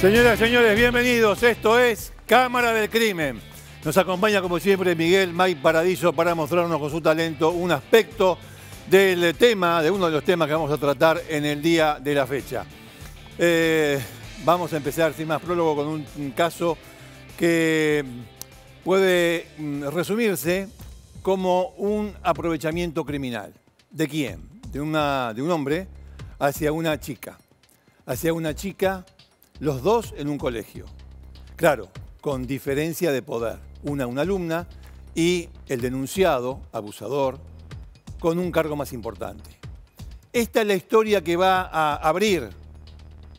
Señoras y señores, bienvenidos. Esto es Cámara del Crimen. Nos acompaña, como siempre, Miguel Mike Paradiso para mostrarnos con su talento un aspecto del tema, de uno de los temas que vamos a tratar en el día de la fecha. Eh, vamos a empezar sin más prólogo con un, un caso que puede mm, resumirse como un aprovechamiento criminal. ¿De quién? De, una, de un hombre hacia una chica. Hacia una chica, los dos en un colegio. Claro, con diferencia de poder. Una, una alumna y el denunciado, abusador, con un cargo más importante. Esta es la historia que va a abrir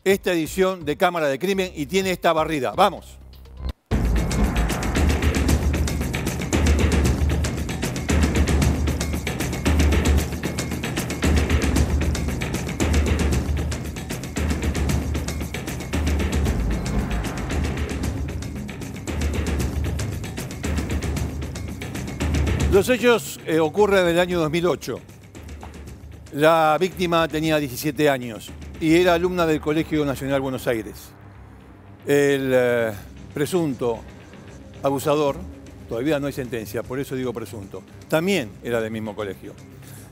esta edición de Cámara de Crimen y tiene esta barrida. Vamos. Los hechos eh, ocurren en el año 2008. La víctima tenía 17 años y era alumna del Colegio Nacional Buenos Aires. El eh, presunto abusador, todavía no hay sentencia, por eso digo presunto, también era del mismo colegio.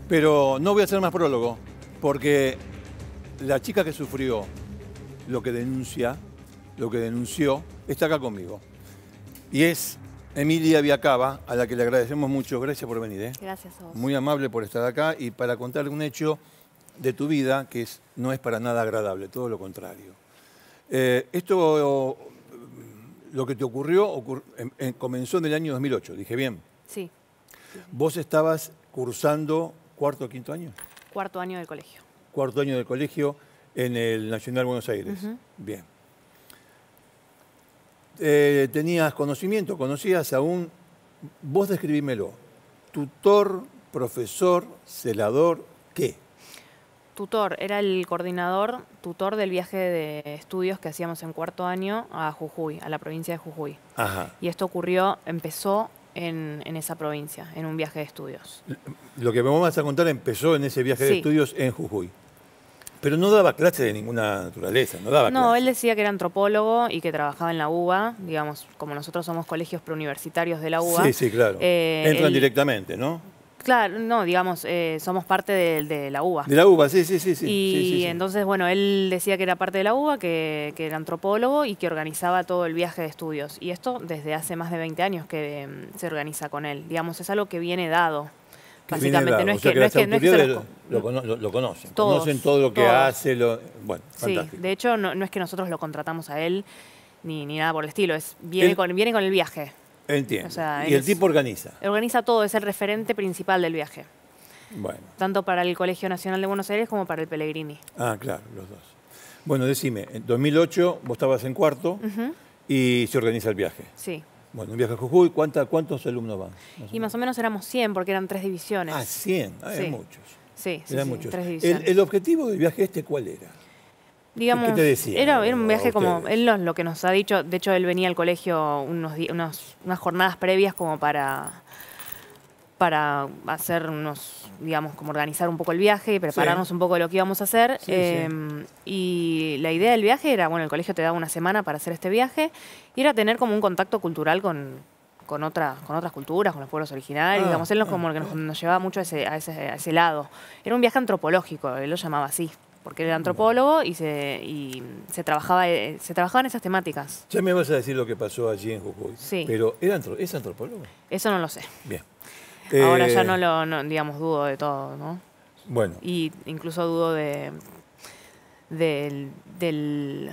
Pero no voy a hacer más prólogo, porque la chica que sufrió lo que denuncia, lo que denunció, está acá conmigo. Y es Emilia Viacaba, a la que le agradecemos mucho. Gracias por venir. ¿eh? Gracias a vos. Muy amable por estar acá y para contarle un hecho de tu vida que es- no es para nada agradable, todo lo contrario. Eh, esto, lo que te ocurrió, ocur- en- en- comenzó en el año 2008, dije bien. Sí, Vos estabas cursando cuarto o quinto año, cuarto año del colegio. cuarto año de colegio en el Nacional Buenos Aires. Bien. Eh, tenías conocimiento, conocías a un, vos describímelo, tutor, profesor, celador, ¿qué? Tutor, era el coordinador, tutor del viaje de estudios que hacíamos en cuarto año a Jujuy, a la provincia de Jujuy. Ajá. Y esto ocurrió, empezó en, en esa provincia, en un viaje de estudios. Lo que me vas a contar empezó en ese viaje de estudios en Jujuy. Pero no daba clase de ninguna naturaleza, no daba No, clase. él decía que era antropólogo y que trabajaba en la UBA, digamos, como nosotros somos colegios preuniversitarios de la UBA. Sí, sí, claro. Eh, Entran él- directamente, ¿no? Claro, no, digamos, eh, somos parte de, de la UBA. De la UBA, sí, sí, sí. sí, y sí, sí, sí. entonces, bueno, él decía que era parte de la UBA, que, que era antropólogo y que organizaba todo el viaje de estudios. Y esto desde hace más de 20 años que mm, se organiza con él. Digamos, es algo que viene dado. Básicamente, no es que, no es que, no es que se autoridades los- lo, lo- lo conocen, Todos, conocen todo lo que todos. hace. Lo, bueno, Sí, de hecho, no, no es que nosotros lo contratamos a él ni, ni nada por el estilo, es viene, con, viene con el viaje. Entiendo. o sea, y el es- tipo organiza. Organiza todo, es el referente principal del viaje, Bueno. tanto para el Colegio Nacional de Buenos Aires como para el Pellegrini. Ah, claro, los dos. Bueno, decime, en 2008 vos estabas en cuarto y se organiza el viaje. Sí. Bueno, un viaje a Jujuy, ¿cuánta- ¿cuántos alumnos van? Y más o menos éramos 100 porque eran tres divisiones. Ah, 100, ah, eran muchos. Sí, sí, Eran sí, muchos. tres El, divisiones. el objetivo del viaje este cuál era? Digamos, ¿Qué te decía era, era un viaje como, él nos- lo que nos ha dicho, de hecho él venía al colegio unos, unos- unas jornadas previas como para, para hacer unos, digamos, como organizar un poco el viaje y prepararnos un poco de lo que íbamos a hacer. Sí, sí. Eh, Y la idea del viaje era, bueno, el colegio te daba una semana para hacer este viaje y era tener como un contacto cultural con, con, otra, con otras culturas, con los pueblos originarios, Ah, digamos, él nos, ah, como que nos, nos llevaba mucho a ese, a, ese, a ese lado. Era un viaje antropológico, él lo llamaba así, porque era antropólogo y se, y se, trabajaba, eh, se trabajaba en esas temáticas. Ya me vas a decir lo que pasó allí en Jujuy. Sí. Pero ¿era antro- ¿es antropólogo? Eso no lo sé. Bien. Ahora ya Eh, no lo, no, digamos, dudo de todo, ¿no? Bueno, Y incluso dudo de del, del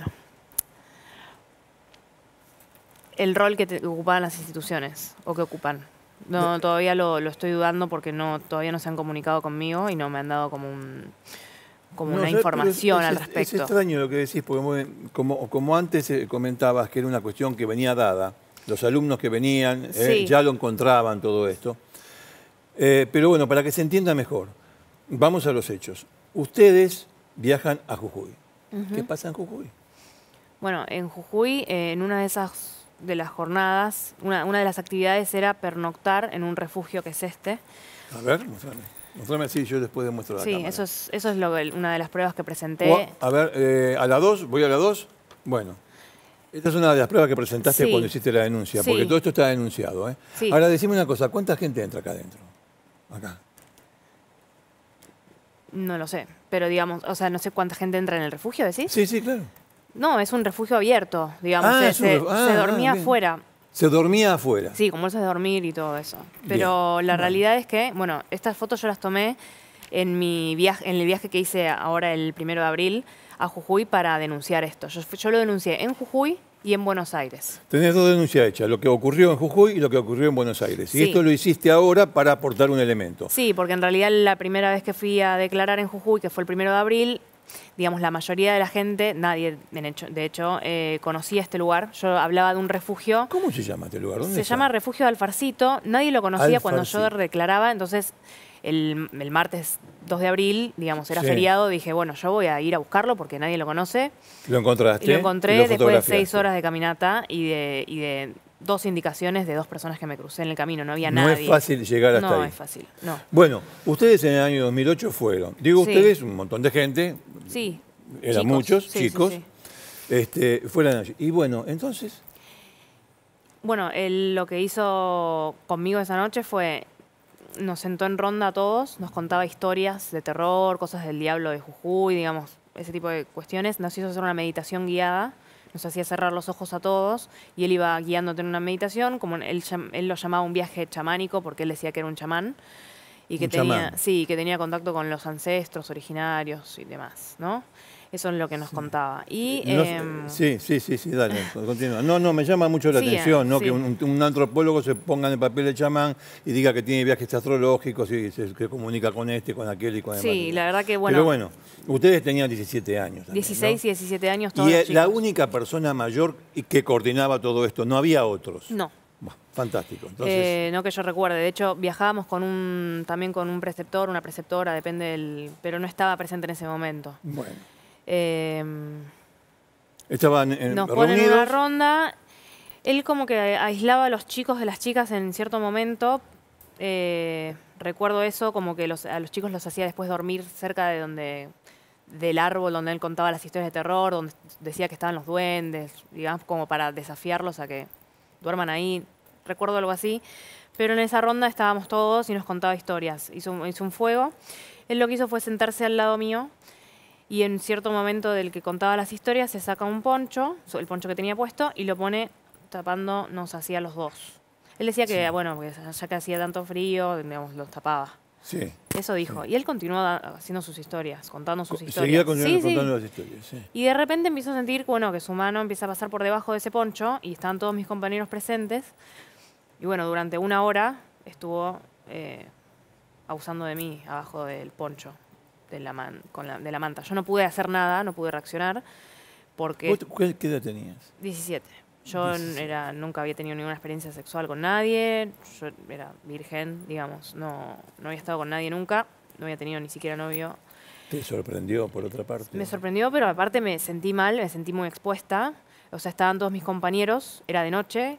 el rol que, te- ocupaban las instituciones o que ocupan. No, todavía lo, lo estoy dudando porque no todavía no se han comunicado conmigo y no me han dado como un como No, una información es- al es- respecto. Es extraño lo que decís, porque muy- como, como antes eh, comentabas que era una cuestión que venía dada, los alumnos que venían eh, ya lo encontraban todo esto. Eh, pero bueno, para que se entienda mejor, vamos a los hechos. Ustedes viajan a Jujuy. ¿Qué pasa en Jujuy? Bueno, en Jujuy, eh, en una de esas de las jornadas, una, una de las actividades era pernoctar en un refugio que es este. A ver, mostrame. Mostrame así, yo después demuestro la Sí, cámara. eso es, eso es lo una de las pruebas que presenté. O- A ver, eh, a la 2, voy a la 2. Bueno, Esta es una de las pruebas que presentaste Sí. cuando hiciste la denuncia, Sí. porque todo esto está denunciado. ¿eh? Sí. Ahora, decime una cosa, ¿cuánta gente entra acá adentro? Acá. No lo sé, pero digamos, o sea, no sé cuánta gente entra en el refugio, ¿decís? Sí, sí, claro. No, es un refugio abierto, digamos, Ah, se, es un se- ah, se ah, dormía afuera. Se dormía afuera. Sí, con bolsas de dormir y todo eso. Pero Bien, la bueno. realidad es que, bueno, estas fotos yo las tomé en mi viaje, en el viaje que hice ahora el primero de abril a Jujuy para denunciar esto. Yo, yo lo denuncié en Jujuy y en Buenos Aires. Tenés dos denuncias hechas, lo que ocurrió en Jujuy y lo que ocurrió en Buenos Aires. Y esto lo hiciste ahora para aportar un elemento. Sí, porque en realidad la primera vez que fui a declarar en Jujuy, que fue el primero de abril, digamos, la mayoría de la gente, nadie, hecho- de hecho, eh, conocía este lugar. Yo hablaba de un refugio. ¿Cómo se llama este lugar? ¿Dónde Se está? llama Refugio de Alfarcito. Nadie lo conocía cuando yo declaraba. Entonces, el, el martes 2 de abril, digamos, era Sí. feriado. Dije, bueno, yo voy a ir a buscarlo porque nadie lo conoce. Lo encontraste. Y lo encontré lo después de seis horas de caminata y de, y de dos indicaciones de dos personas que me crucé en el camino. No había No nadie. es fácil llegar hasta No ahí. es fácil, no. Bueno, ustedes en el año 2008 fueron. Digo Sí. ustedes, un montón de gente, Sí. eran chicos, muchos sí, chicos. Este, fueron allí. Y bueno, entonces, Bueno, él lo que hizo conmigo esa noche fue, nos sentó en ronda a todos, nos contaba historias de terror, cosas del diablo de Jujuy, digamos, ese tipo de cuestiones. Nos hizo hacer una meditación guiada, nos hacía cerrar los ojos a todos y él iba guiándote en una meditación, como él, él lo llamaba un viaje chamánico porque él decía que era un chamán. Y que Un tenía, chamán. sí, que tenía contacto con los ancestros originarios y demás, ¿no? Eso es lo que nos contaba. Y no- em, sí, sí, sí, sí, dale, continúa. No, no, me llama mucho la Sí, atención, ¿no? sí. Que un, un antropólogo se ponga en el papel de chamán y diga que tiene viajes astrológicos y se que comunica con este, con aquel y con Sí, demás. la verdad que, bueno, Pero bueno, ustedes tenían 17 años. también, 16 ¿no? y 17 años todos Y los eh, la única persona mayor y que coordinaba todo esto, no había otros. No. Fantástico. Entonces, Eh, no que yo recuerde. De hecho, viajábamos con un, también con un preceptor, una preceptora, depende del. Pero no estaba presente en ese momento. bueno, Eh, estaban eh, nos ponen reunidos. una ronda. Él como que aislaba a los chicos de las chicas en cierto momento. Eh, recuerdo eso, como que los- a los chicos los hacía después dormir cerca de donde del árbol donde él contaba las historias de terror, donde decía que estaban los duendes, digamos, como para desafiarlos a que duerman ahí. Recuerdo algo así. Pero en esa ronda estábamos todos y nos contaba historias. Hizo un fuego. Él lo que hizo fue sentarse al lado mío y en cierto momento del que contaba las historias se saca un poncho, el poncho que tenía puesto, y lo pone tapándonos hacia los dos. Él decía que, bueno, ya que hacía tanto frío, digamos, los tapaba. Sí. Eso dijo. Y él continuó haciendo sus historias, contando sus historias. Seguía continuando sí. contando las historias. sí. Y de repente empiezo a sentir, bueno, que su mano empieza a pasar por debajo de ese poncho y estaban todos mis compañeros presentes. Y bueno, durante una hora estuvo eh, abusando de mí abajo del poncho, de la, man- con la, de la manta. Yo no pude hacer nada, no pude reaccionar, porque... ¿Vos qué, qué edad tenías? 17. Yo n- era, nunca había tenido ninguna experiencia sexual con nadie, yo era virgen, digamos, no, no había estado con nadie nunca, no había tenido ni siquiera novio. ¿Te sorprendió por otra parte? Me sorprendió, pero aparte me sentí mal, me sentí muy expuesta. O sea, estaban todos mis compañeros, era de noche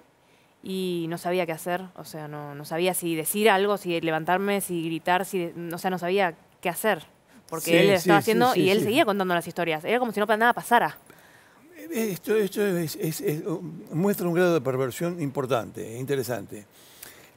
y no sabía qué hacer. O sea, no, no sabía si decir algo, si levantarme, si gritar, si, o sea, no sabía qué hacer. Porque Sí, él lo estaba sí, haciendo sí, y él seguía contando las historias. Era como si no nada pasara. Esto, esto es- es- es- muestra un grado de perversión importante, interesante.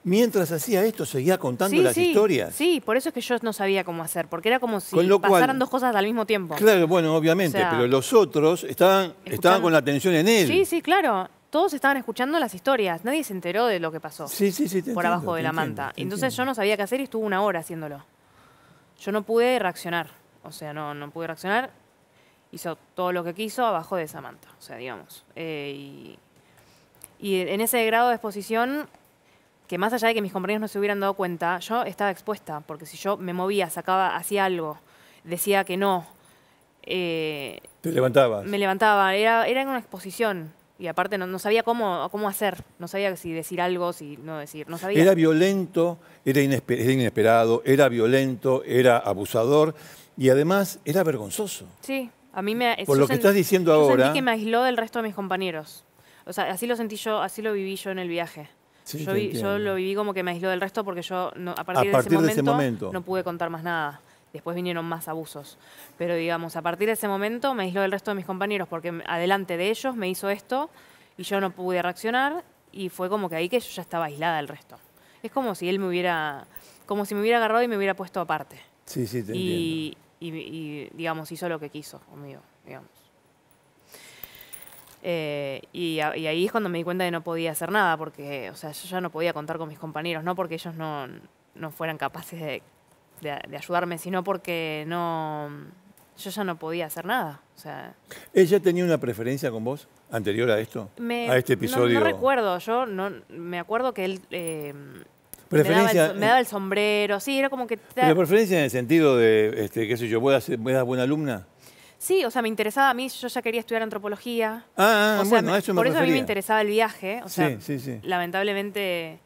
Mientras hacía esto, seguía contando sí, las sí, historias. Sí, por eso es que yo no sabía cómo hacer, porque era como si cual- pasaran dos cosas al mismo tiempo. Claro, bueno, obviamente, O sea, pero los otros estaban, estaban con la atención en él. Sí, sí, claro. Todos estaban escuchando las historias, nadie se enteró de lo que pasó. sí, sí, sí, te por entiendo, abajo de la entiendo, manta. Entonces yo no sabía qué hacer y estuve una hora haciéndolo. Yo no pude reaccionar. O sea, no, no pude reaccionar. Hizo todo lo que quiso abajo de esa manta. O sea, digamos. Eh, y, y en ese grado de exposición, que más allá de que mis compañeros no se hubieran dado cuenta, yo estaba expuesta. Porque si yo me movía, sacaba, hacía algo, decía que no, eh, Te levantabas. me levantaba. Era, era una exposición. Y aparte no, no sabía cómo, cómo hacer. No sabía si decir algo, si no decir. No sabía. Era violento, era, era inesperado, era violento, era abusador y además era vergonzoso. Sí, a mí me... Por yo lo que estás diciendo yo ahora- sentí que me aisló del resto de mis compañeros. O sea, así lo sentí yo, así lo viví yo en el viaje. Sí, yo, vi- yo lo viví como que me aisló del resto porque yo no- a partir, partir de, de ese momento. no pude contar más nada. Después vinieron más abusos. Pero digamos, a partir de ese momento me aisló del resto de mis compañeros porque adelante de ellos me hizo esto y yo no pude reaccionar y fue como que ahí que yo ya estaba aislada del resto. Es como si él me hubiera, como si me hubiera agarrado y me hubiera puesto aparte. Sí, sí, te y, y, y, digamos, hizo lo que quiso conmigo, digamos. Eh, y, a- y ahí es cuando me di cuenta de que no podía hacer nada, porque, o sea, yo ya no podía contar con mis compañeros, no porque ellos no, no fueran capaces de, de- de ayudarme, sino porque no, yo ya no podía hacer nada. O sea, ¿Ella tenía una preferencia con vos anterior a esto? me- a este no- episodio. No, recuerdo, yo no, me acuerdo que él eh, me, daba Preferencia. el, me daba el sombrero, sí, era como que... Pero preferencia en el sentido de, este, qué sé yo, ¿vos eras, buena alumna? Sí, o sea, me interesaba a mí, yo ya quería estudiar antropología. Ah, ah, O sea, bueno, me- a eso me por eso a mí me refería. interesaba el viaje. O sea, Sí, sí, sí. lamentablemente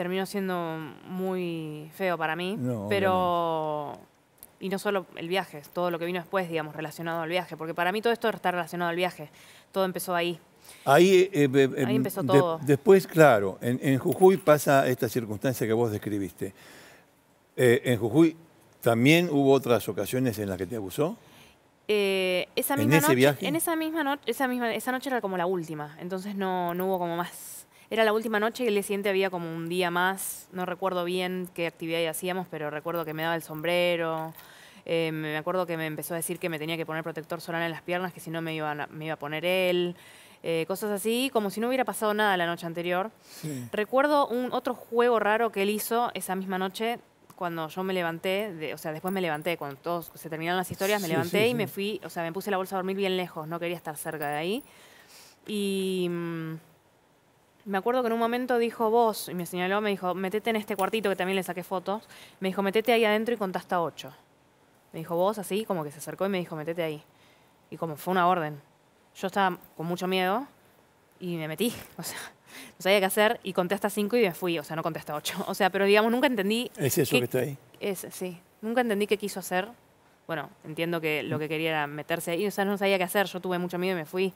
terminó siendo muy feo para mí. No, pero. Y no solo el viaje, todo lo que vino después, digamos, relacionado al viaje. Porque para mí todo esto está relacionado al viaje. Todo empezó ahí. Ahí, eh, eh, eh, Ahí empezó de- todo. después, claro, en, en Jujuy pasa esta circunstancia que vos describiste. Eh, en Jujuy también hubo otras ocasiones en las que te abusó. Eh, esa ¿En misma ese noche, viaje? En esa misma noche, esa misma, esa noche era como la última. Entonces no, no hubo como más. Era la última noche y el día siguiente había como un día más. No recuerdo bien qué actividad hacíamos, pero recuerdo que me daba el sombrero. Eh, me acuerdo que me empezó a decir que me tenía que poner protector solar en las piernas, que si no me iba a, me iba a poner él. Eh, cosas así, como si no hubiera pasado nada la noche anterior. Recuerdo un otro juego raro que él hizo esa misma noche cuando yo me levanté, de- o sea, después me levanté, cuando todos se terminaron las historias, me Sí, levanté sí, y me sí. fui, o sea, me puse la bolsa a dormir bien lejos, no quería estar cerca de ahí. Y mm, me acuerdo que en un momento dijo vos, y me señaló, me dijo, metete en este cuartito que también le saqué fotos, me dijo, metete ahí adentro y contá hasta ocho. Me dijo vos así, como que se acercó y me dijo, metete ahí. Y como fue una orden. Yo estaba con mucho miedo y me metí. O sea, no sabía qué hacer y conté hasta cinco y me fui. O sea, no conté hasta ocho. O sea, pero digamos, nunca entendí. ¿Es eso qué- que está ahí? Es, sí. Nunca entendí qué quiso hacer. Bueno, entiendo que lo que quería era meterse ahí. O sea, no sabía qué hacer. Yo tuve mucho miedo y me fui.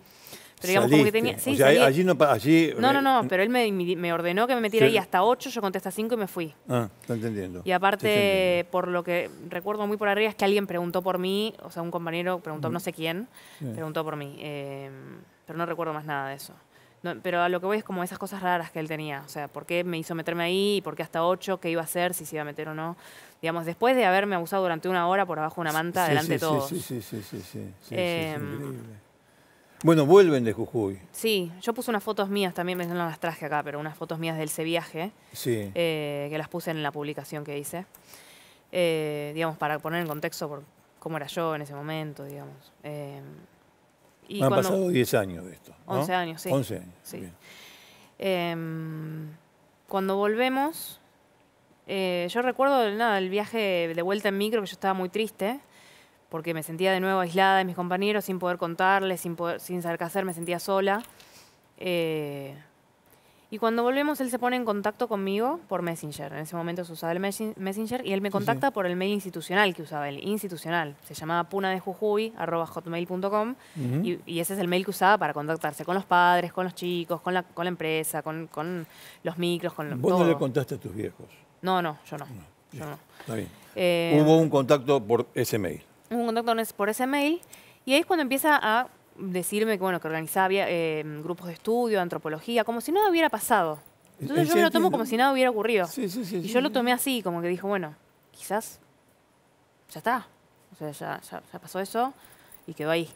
Pero digamos, como que Saliste. tenía. Sí, o sea, salí- allí no... Allí, no, no, eh, no, pero él me, me ordenó que me metiera Sí. ahí hasta ocho, yo conté hasta cinco y me fui. Ah, está entendiendo. Y aparte, entendiendo. por lo que recuerdo muy por arriba, es que alguien preguntó por mí, o sea, un compañero preguntó, no sé quién, preguntó por mí, eh, pero no recuerdo más nada de eso. No, pero a lo que voy es como esas cosas raras que él tenía, o sea, por qué me hizo meterme ahí, por qué hasta ocho, qué iba a hacer, si se iba a meter o no. Digamos, después de haberme abusado durante una hora por abajo de una manta, Sí, delante de todos. Sí, sí, sí, sí, sí, sí, sí, Em, es increíble. Bueno, vuelven de Jujuy. Sí, yo puse unas fotos mías también, no las traje acá, pero unas fotos mías del ese viaje. Sí. eh, que las puse en la publicación que hice, eh, digamos, para poner en contexto por cómo era yo en ese momento, digamos. Eh, y Han cuando- pasado 10 años de esto. ¿no? 11 años, sí. 11 años. Sí. bien. Em, cuando volvemos, eh, yo recuerdo nada, el viaje de vuelta en micro, que yo estaba muy triste, porque me sentía de nuevo aislada de mis compañeros, sin poder contarles, sin, poder- sin saber qué hacer, me sentía sola. Eh, y cuando volvemos, él se pone en contacto conmigo por Messenger. En ese momento se usaba el Messenger y él me contacta por el mail institucional que usaba él, institucional. Se llamaba punadejujuy.hotmail.com Ujú. y, y ese es el mail que usaba para contactarse con los padres, con los chicos, con la, con la empresa, con, con los micros, con Vos todo. no le contaste a tus viejos. No, no, yo no. yo no. Está bien. Eh, Hubo un contacto por ese mail. hubo un contacto por ese mail y ahí es cuando empieza a decirme que bueno que organizaba eh, grupos de estudio, antropología, como si nada hubiera pasado. Entonces yo me lo tomo como si nada hubiera ocurrido. Sí, sí, sí. y yo lo tomé así, como que dijo, bueno, quizás ya está. O sea, ya, ya, ya pasó eso y quedó ahí.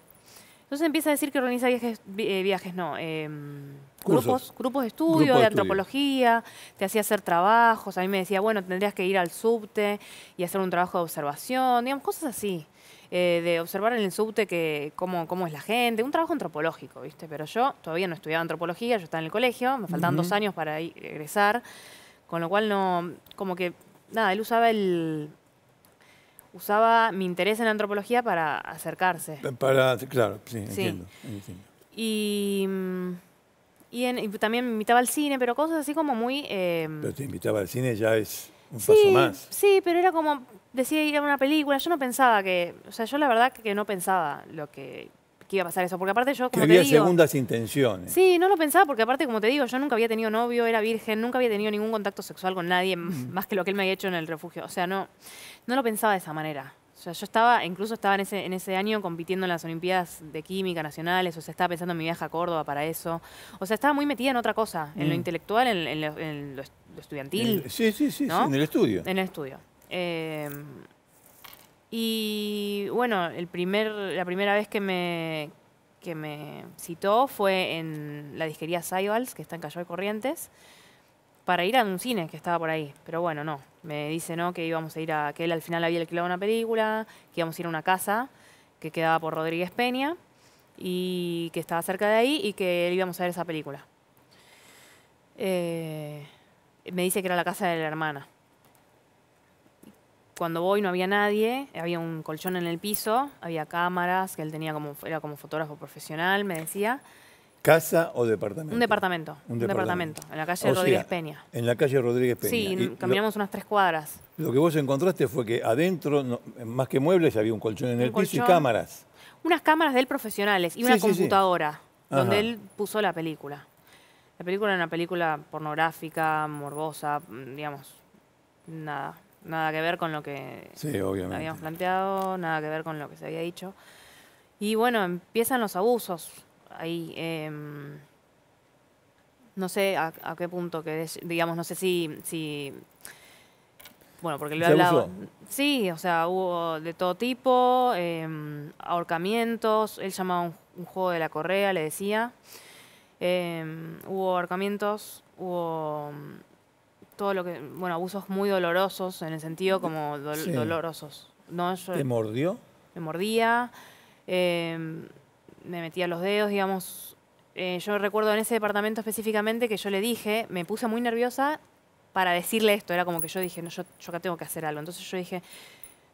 Entonces empieza a decir que organiza viajes, vi- eh, viajes no, Cursos. grupos, grupos de estudio, de de estudio. antropología, te hacía hacer trabajos, a mí me decía, bueno, tendrías que ir al subte y hacer un trabajo de observación, digamos, cosas así. eh, de observar en el subte que, cómo, cómo es la gente, un trabajo antropológico, ¿viste? Pero yo todavía no estudiaba antropología, yo estaba en el colegio, me faltaban dos años para ir- egresar, con lo cual no, como que, nada, él usaba el, usaba mi interés en la antropología para acercarse. Para, claro, sí, Sí. entiendo. entiendo. Y, mm, y, en- y también me invitaba al cine, pero cosas así como muy... eh, Pero te invitaba al cine ya es un sí, paso más. sí, pero era como, decía ir a una película, yo no pensaba que, o sea, yo la verdad que no pensaba lo que, que iba a pasar eso, porque aparte yo, Que como te había digo... segundas intenciones. Sí, no lo pensaba porque aparte, como te digo, yo nunca había tenido novio, era virgen, nunca había tenido ningún contacto sexual con nadie m- más que lo que él me había hecho en el refugio. O sea, no, no lo pensaba de esa manera. O sea, yo estaba, incluso estaba en ese, en ese año compitiendo en las Olimpiadas de Química Nacionales, o sea, estaba pensando en mi viaje a Córdoba para eso. O sea, estaba muy metida en otra cosa, en lo Mm. intelectual, en, en lo, en lo est- lo estudiantil. Sí, sí, sí, ¿no? sí, en el estudio. En el estudio. Eh, y bueno, el primer, la primera vez que me, citó fue en la disquería Saibals, que está en Cayo de Corrientes, para ir a un cine que estaba por ahí. Pero bueno, no. Me dice no, que íbamos a ir a. que él al final había alquilado una película, que íbamos a ir a una casa que quedaba por Rodríguez Peña y que estaba cerca de ahí y que íbamos a ver esa película. Eh, me dice que era la casa de la hermana. Cuando voy no había nadie, había un colchón en el piso, había cámaras, que él tenía como, era como fotógrafo profesional, me decía. ¿Casa o departamento? Un departamento, Un departamento. departamento, en la calle O sea, Rodríguez Peña. En la calle Rodríguez Peña. Sí, Y caminamos unas tres cuadras. Lo, que vos encontraste fue que adentro, no- más que muebles, había un colchón en Un el piso y cámaras. Unas cámaras de él profesionales y Sí, una sí, sí. computadora donde él puso la película. La película era una película pornográfica, morbosa, mm, digamos, nada, nada que ver con lo que Sí, habíamos planteado, nada que ver con lo que se había dicho. Y bueno, empiezan los abusos ahí. em, no sé a, a qué punto querés, digamos, no sé si, si bueno, porque lo he ¿Se hablado. abusó? Sí, o sea, hubo de todo tipo, em, ahorcamientos, él llamaba un, un juego de la correa, le decía. Em, hubo ahorcamientos, hubo todo lo que, bueno, abusos muy dolorosos, en el sentido como Sí. dolorosos. No, yo ¿Te mordió? me mordía, em, me metía los dedos, digamos. Eh, yo recuerdo en ese departamento específicamente que yo le dije, me puse muy nerviosa para decirle esto. Era como que yo dije, no, yo, yo acá tengo que hacer algo. Entonces yo dije,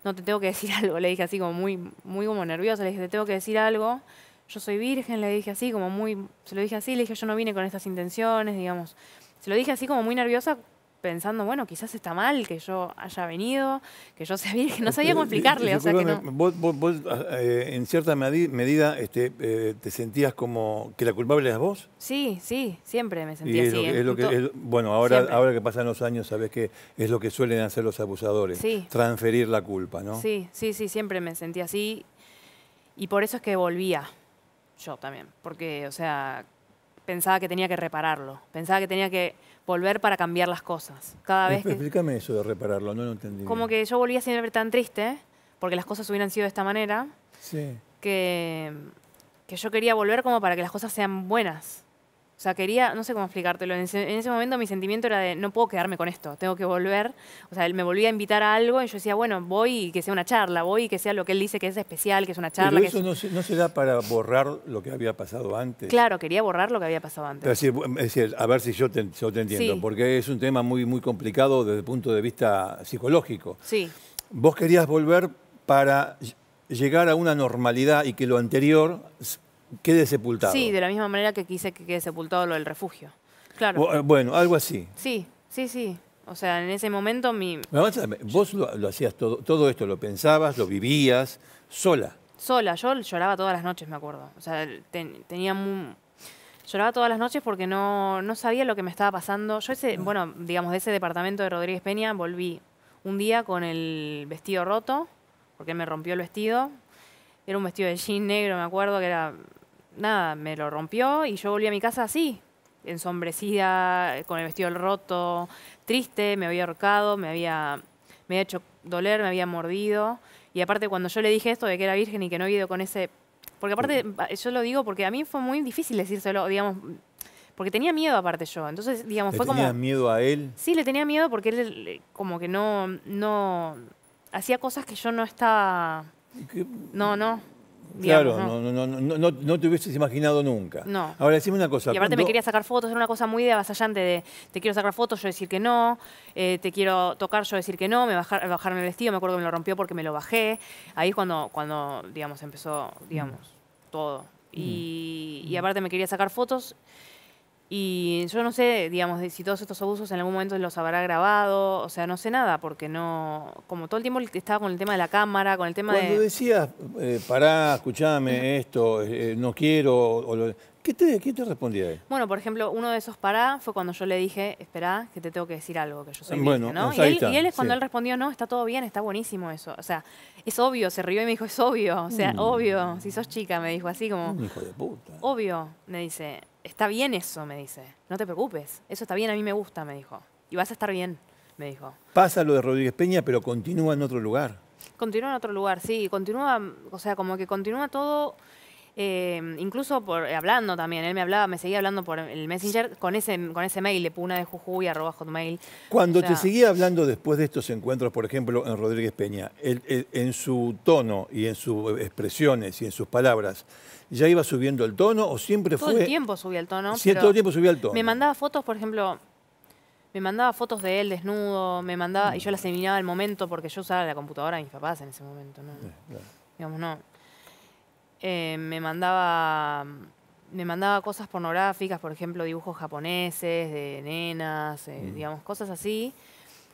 no, te tengo que decir algo. Le dije así como muy, muy como nerviosa. Le dije, te tengo que decir algo. Yo soy virgen, le dije así, como muy, se lo dije así, le dije, yo no vine con estas intenciones, digamos. Se lo dije así como muy nerviosa, pensando, bueno, quizás está mal que yo haya venido, que yo sea virgen. No sabía cómo Este, explicarle, o sea que no. Vos, vos- vos, eh, en cierta medi- medida este, eh, te sentías como que la culpable eras vos. Sí, sí, siempre me Y sentí es así. lo que- en es lo que- to- es- bueno, ahora, Siempre. ahora que pasan los años, sabes que es lo que suelen hacer los abusadores. Sí. Transferir la culpa, ¿no? Sí, sí, sí, siempre me sentí así. Y por eso es que volvía yo también. Porque, o sea, pensaba que tenía que repararlo. Pensaba que tenía que volver para cambiar las cosas. Cada vez que. Explícame eso de repararlo, no lo entendí. Como bien. que yo volvía siempre tan triste, porque las cosas hubieran sido de esta manera, Sí. que, que yo quería volver como para que las cosas sean buenas. O sea, quería, no sé cómo explicártelo, en ese, en ese momento mi sentimiento era de, no puedo quedarme con esto, tengo que volver. O sea, él me volvía a invitar a algo y yo decía, bueno, voy y que sea una charla, voy y que sea lo que él dice que es especial, que es una charla. Pero que eso es- no se, no se da para borrar lo que había pasado antes. Claro, quería borrar lo que había pasado antes. Es decir, es decir, a ver si yo te, yo te entiendo, Sí. porque es un tema muy, muy complicado desde el punto de vista psicológico. Sí, Vos querías volver para ll- llegar a una normalidad y que lo anterior quede sepultado. sí, de la misma manera que quise que quede sepultado lo del refugio. Claro, Bu- eh, Bueno, algo así. sí, sí, sí. O sea, en ese momento mi, Vos lo, lo hacías todo, todo esto, lo pensabas, lo vivías, sola. Sola, yo lloraba todas las noches, me acuerdo. O sea, ten- tenía mu- Lloraba todas las noches porque no, no sabía lo que me estaba pasando. Yo ese, bueno, digamos, de ese departamento de Rodríguez Peña volví un día con el vestido roto, porque me rompió el vestido. Era un vestido de jean negro, me acuerdo, que era... Nada, me lo rompió y yo volví a mi casa así, ensombrecida, con el vestido roto, triste, me había ahorcado, me había, me había hecho doler, me había mordido. Y aparte cuando yo le dije esto de que era virgen y que no había ido con ese... Porque aparte, yo lo digo porque a mí fue muy difícil decírselo, digamos, porque tenía miedo aparte yo. Entonces, digamos, ¿Le fue tenías como... miedo a él? Sí, le tenía miedo porque él como que no, no... Hacía cosas que yo no estaba... Que- No, no. Claro, digamos, no, no, no, no, no, no te hubieses imaginado nunca. No. Ahora, decime una cosa. Y aparte me ¿cuándo- quería sacar fotos, era una cosa muy avasallante de te quiero sacar fotos, yo decir que no, eh, te quiero tocar, yo decir que no, me bajar, bajarme el vestido, me acuerdo que me lo rompió porque me lo bajé. Ahí es cuando, cuando digamos, empezó, digamos, todo. Y, y aparte me quería sacar fotos Y yo no sé, digamos, si todos estos abusos en algún momento los habrá grabado, o sea, no sé nada, porque no, como todo el tiempo estaba con el tema de la cámara, con el tema de... Cuando decías, eh, pará, escuchame esto, eh, no quiero, ¿Qué te, ¿Qué te respondía él? Bueno, por ejemplo, uno de esos pará fue cuando yo le dije, espera, que te tengo que decir algo, que yo soy bueno, ¿no? Y él, es cuando él respondió, no, está todo bien, está buenísimo eso. O sea, es obvio, se rió y me dijo, es obvio, o sea, mm. obvio, si sos chica, me dijo así como... Un hijo de puta. Obvio, me dice, está bien eso, me dice, no te preocupes, eso está bien, a mí me gusta, me dijo. Y vas a estar bien, me dijo. Pasa lo de Rodríguez Peña, pero continúa en otro lugar. Continúa en otro lugar, sí, continúa, o sea, como que continúa todo eh, incluso por eh, hablando también, él me hablaba, me seguía hablando por el Messenger con ese, con ese mail de puna de jujuy arroba hotmail. Cuando te seguía hablando después de estos encuentros, por ejemplo, en Rodríguez Peña, en su tono y en sus expresiones y en sus palabras, ¿ya iba subiendo el tono o siempre fue...? Todo el tiempo subía el tono. Sí, todo el tiempo subía el tono. Me mandaba fotos, por ejemplo, me mandaba fotos de él desnudo, me mandaba, y yo las eliminaba al momento porque yo usaba la computadora de mis papás en ese momento, ¿no? Digamos, no eh, me mandaba me mandaba cosas pornográficas, por ejemplo, dibujos japoneses de nenas, eh, mm. digamos, cosas así.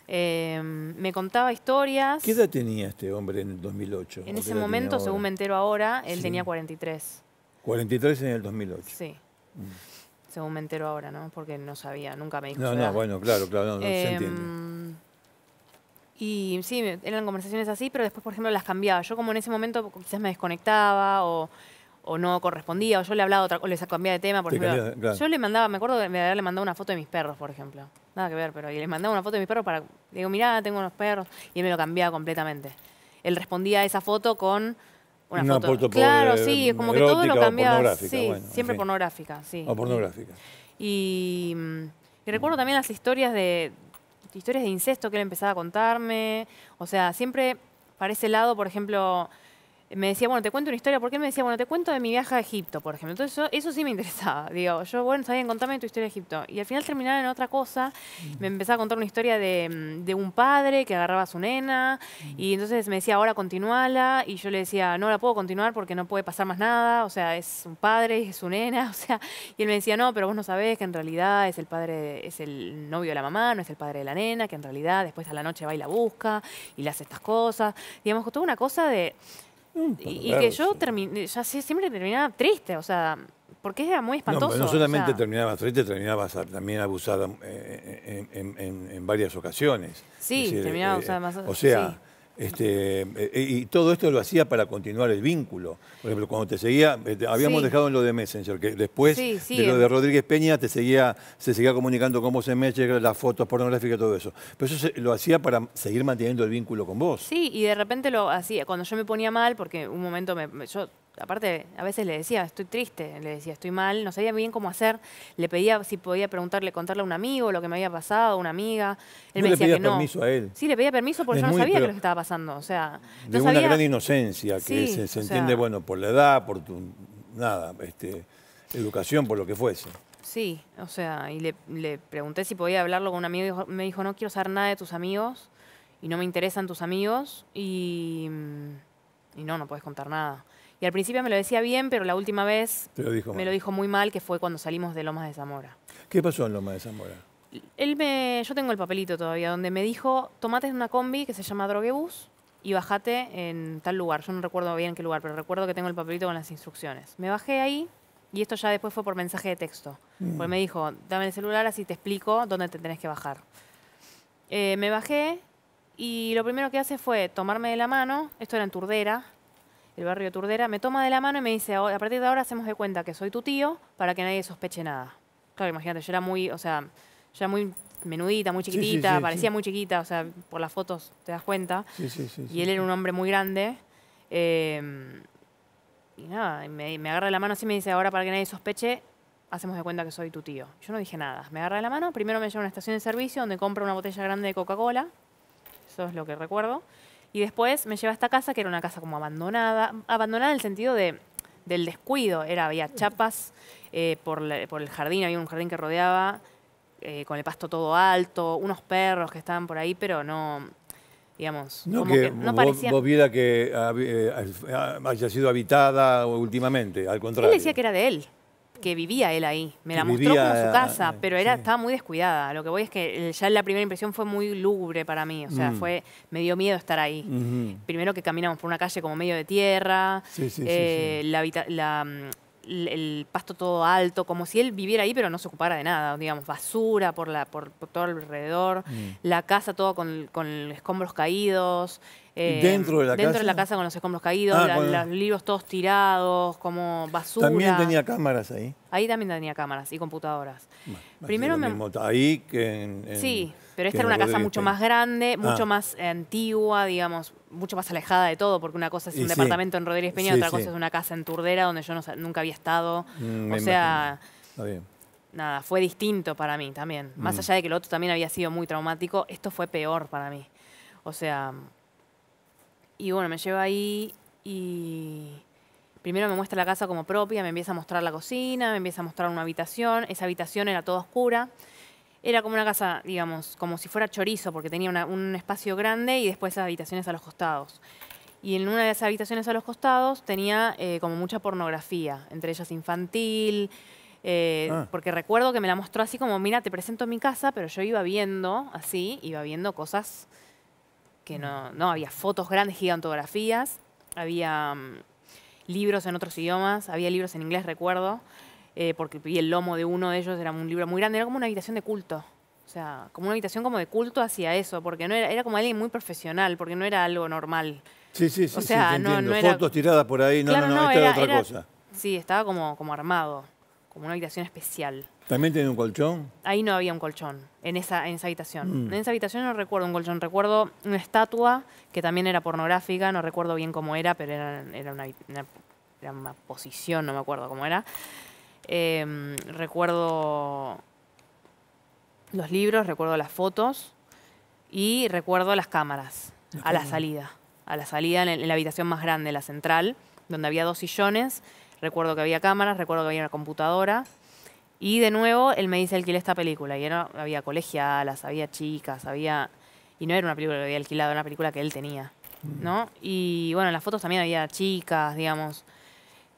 Em, me contaba historias. ¿Qué edad tenía este hombre en el 2008? En ese momento, según me entero ahora, él tenía 43. 43 en el 2008. Sí. Mm. Según me entero ahora, ¿no? Porque no sabía, nunca me dijo. No, no, bueno, claro, claro, no, se entiende. Y sí, eran conversaciones así, pero después, por ejemplo, las cambiaba. Yo como en ese momento quizás me desconectaba o, no correspondía, o yo le hablaba otra o le cambiaba de tema, por ejemplo. Yo le mandaba, me acuerdo de haberle mandado una foto de mis perros, por ejemplo. Nada que ver, pero le mandaba una foto de mis perros para, digo, mirá, tengo unos perros, y él me lo cambiaba completamente. Él respondía a esa foto con una, foto. claro, sí, como que todo lo cambiaba. Sí, siempre pornográfica, sí. O pornográfica. y recuerdo también las historias de, historias de incesto que él empezaba a contarme. O sea, siempre para ese lado, por ejemplo, me decía, bueno, te cuento una historia. ¿Por qué me decía, bueno, te cuento de mi viaje a Egipto, por ejemplo? Entonces, eso, sí me interesaba. Digo, yo, bueno, sabía, contame tu historia de Egipto. Y al final terminaba en otra cosa. Me empezaba a contar una historia de, de un padre que agarraba a su nena. Y entonces me decía, ahora continuala. Y yo le decía, no la puedo continuar porque no puede pasar más nada. O sea, es un padre, es su nena. O sea, y él me decía, no, pero vos no sabés que en realidad es el padre, es el novio de la mamá, no es el padre de la nena, que en realidad después a la noche va y la busca y le hace estas cosas. Digamos, toda una cosa de y, que yo terminé, ya siempre terminaba triste, o sea, porque era muy espantoso. No, no solamente terminaba triste, terminaba también abusada eh, en, varias ocasiones. Sí, terminaba eh, abusada más. O sea, este, eh, y todo esto lo hacía para continuar el vínculo. Por ejemplo, cuando te seguía, eh, habíamos dejado en lo de Messenger, que después de lo de Rodríguez Peña te seguía, se seguía comunicando con vos en Messenger, las fotos pornográficas, todo eso. Pero eso lo hacía para seguir manteniendo el vínculo con vos. Sí, y de repente lo hacía, cuando yo me ponía mal, porque un momento me, yo aparte, a veces le decía, estoy triste, le decía, estoy mal, no sabía bien cómo hacer. Le pedía si podía preguntarle, contarle a un amigo lo que me había pasado, una amiga. Él me decía le que no. permiso a él? Sí, le pedía permiso porque yo no sabía qué lo que estaba pasando. O sea, de una gran inocencia, que se, entiende, bueno, por la edad, por tu, nada, este, educación, por lo que fuese. Sí, o sea, y le, le pregunté si podía hablarlo con un amigo y me dijo, no quiero saber nada de tus amigos y no me interesan tus amigos y, y no, no puedes contar nada. Y al principio me lo decía bien, pero la última vez me lo dijo muy mal, que fue cuando salimos de Lomas de Zamora. ¿Qué pasó en Lomas de Zamora? Él me, yo tengo el papelito todavía, donde me dijo, tomate en una combi que se llama Droguebus y bajate en tal lugar. Yo no recuerdo bien qué lugar, pero recuerdo que tengo el papelito con las instrucciones. Me bajé ahí y esto ya después fue por mensaje de texto. Mm. Porque me dijo, dame el celular así te explico dónde te tenés que bajar. Eh, me bajé y lo primero que hace fue tomarme de la mano, esto era en Turdera, el barrio de Turdera, me toma de la mano y me dice, a partir de ahora hacemos de cuenta que soy tu tío para que nadie sospeche nada. Claro, imagínate, yo era muy, o sea, yo era muy menudita, muy chiquitita, parecía muy chiquita, o sea, por las fotos te das cuenta. y él era un hombre muy grande. Em, y nada, me, me agarra la mano así y me dice, ahora para que nadie sospeche, hacemos de cuenta que soy tu tío. Yo no dije nada. Me agarra la mano, primero me lleva a una estación de servicio donde compra una botella grande de Coca-Cola. Eso es lo que recuerdo. Y después me lleva a esta casa, que era una casa como abandonada, abandonada en el sentido de, del descuido. Era, había chapas eh, por, por, el jardín, había un jardín que rodeaba, eh, con el pasto todo alto, unos perros que estaban por ahí, pero no, digamos, no como que, no parecía... vos viera que eh, haya sido habitada últimamente, al contrario. Él decía que era de él. Que vivía él ahí. Me la mostró como su casa, eh, pero era, sí. estaba muy descuidada. Lo que voy es que ya la primera impresión fue muy lúgubre para mí. O sea, Mm. fue, me dio miedo estar ahí. Primero que caminamos por una calle como medio de tierra, Sí, sí, sí, eh, La, la, mm, el, pasto todo alto, como si él viviera ahí pero no se ocupara de nada, digamos, basura por, la, por, por todo alrededor, Mm. la casa todo con, con escombros caídos. Eh, ¿Dentro de la Dentro de la casa? casa con los escombros caídos, Ah, la- los libros todos tirados, como basura. También tenía cámaras ahí. Ahí también tenía cámaras y computadoras. Bueno, Primero me- ahí que en, en- Sí, pero esta era una casa mucho más grande, mucho Ah. más eh, antigua, digamos, mucho más alejada de todo, porque una cosa es Y un sí. departamento en Rodríguez Peña, Sí, otra sí. cosa es una casa en Turdera donde yo no nunca había estado. Mm, o sea. Está bien. nada, fue distinto para mí también. Más Mm. allá de que lo otro también había sido muy traumático, esto fue peor para mí. O sea, y bueno, me lleva ahí y primero me muestra la casa como propia, me empieza a mostrar la cocina, me empieza a mostrar una habitación, esa habitación era toda oscura. Era como una casa, digamos, como si fuera chorizo, porque tenía una- un espacio grande y después habitaciones a los costados. Y en una de esas habitaciones a los costados tenía eh, como mucha pornografía, entre ellas infantil, eh, Ah. porque recuerdo que me la mostró así como, mira, te presento mi casa, pero yo iba viendo así, iba viendo cosas que no, no, había fotos grandes, gigantografías, había mm, libros en otros idiomas, había libros en inglés, recuerdo, eh, porque vi el lomo de uno de ellos, era un libro muy grande, era como una habitación de culto. O sea, como una habitación como de culto hacia eso, porque no era, era como alguien muy profesional, porque no era algo normal. Sí, sí, sí, O sí, sea, no- no era- Fotos tiradas por ahí. No, Claro, no, no, no, esta era, era- otra cosa. Sí, estaba como, como armado, como una habitación especial. ¿También tiene un colchón? Ahí no había un colchón, en esa, en esa habitación. Mm. En esa habitación no recuerdo un colchón, recuerdo una estatua que también era pornográfica, no recuerdo bien cómo era, pero era, era, una, una- era una posición, no me acuerdo cómo era. Em, recuerdo los libros, recuerdo las fotos y recuerdo las cámaras a la salida. A la salida en, el- en la habitación más grande, la central, donde había dos sillones. Recuerdo que había cámaras, recuerdo que había una computadora. Y de nuevo, él me dice alquilé esta película. Y era, había colegialas, había chicas, había. Y no era una película que había alquilado, era una película que él tenía. ¿No? Y bueno, en las fotos también había chicas, digamos.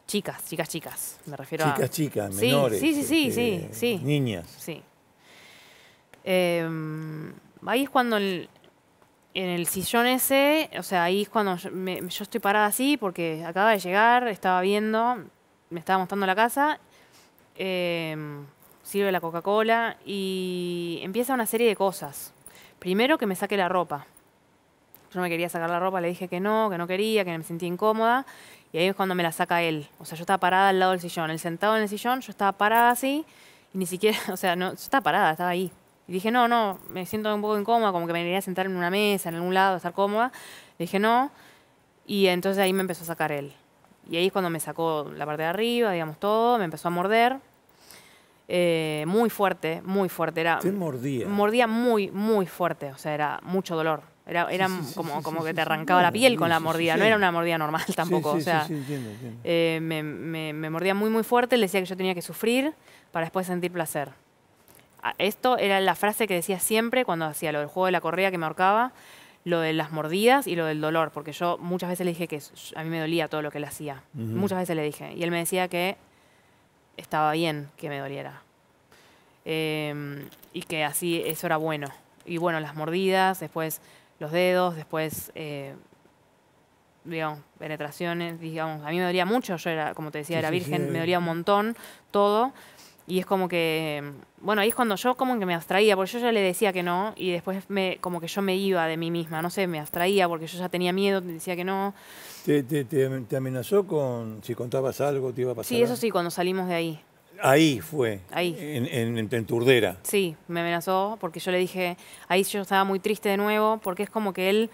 Chicas, chicas, chicas. Me refiero a. Chicas, chicas, menores. sí, sí, sí, este, sí, sí. Niñas. Sí. Eh, ahí es cuando el- en el sillón ese, o sea, ahí es cuando yo, me- yo estoy parada así porque acaba de llegar, estaba viendo, me estaba mostrando la casa, eh, sirve la Coca-Cola y empieza una serie de cosas. Primero que me saque la ropa. Yo no me quería sacar la ropa, le dije que no, que no quería, que me sentía incómoda. Y ahí es cuando me la saca él. O sea, yo estaba parada al lado del sillón. Él sentado en el sillón, yo estaba parada así. Y ni siquiera, o sea, no, yo estaba parada, estaba ahí. Y dije, no, no, me siento un poco incómoda, como que me quería sentar en una mesa, en algún lado, estar cómoda. Le dije, no. Y entonces ahí me empezó a sacar él. Y ahí es cuando me sacó la parte de arriba, digamos, todo. Me empezó a morder. Eh, muy fuerte, muy fuerte. Era, Te mordía. mordía muy, muy fuerte. O sea, era mucho dolor. Era, era sí, sí, como, sí, como que te arrancaba la piel con la mordida. No era una mordida normal tampoco. sí, o sí, sea, sí, entiendo, entiendo. eh, me, me- me mordía muy, muy fuerte. Él decía que yo tenía que sufrir para después sentir placer. Esto era la frase que decía siempre cuando hacía lo del juego de la correa que me ahorcaba, lo de las mordidas y lo del dolor, porque yo muchas veces le dije que a mí me dolía todo lo que él hacía. Muchas veces le dije. Y él me decía que estaba bien que me doliera. Eh, y que así eso era bueno. Y bueno, las mordidas, después los dedos, después, eh, digamos, penetraciones, digamos, a mí me dolía mucho, yo era, como te decía, Sí, era sí, virgen, sí. me dolía un montón, todo. Y es como que, bueno, ahí es cuando yo como que me abstraía, porque yo ya le decía que no, y después me, como que yo me iba de mí misma, no sé, me abstraía porque yo ya tenía miedo, decía que no. ¿Te, te, te, amenazó con si contabas algo te iba a pasar? Sí, eso sí, cuando salimos de ahí. Ahí fue. Ahí. En, en, en- en Turdera. Sí, me amenazó porque yo le dije, ahí yo estaba muy triste de nuevo, porque es como que él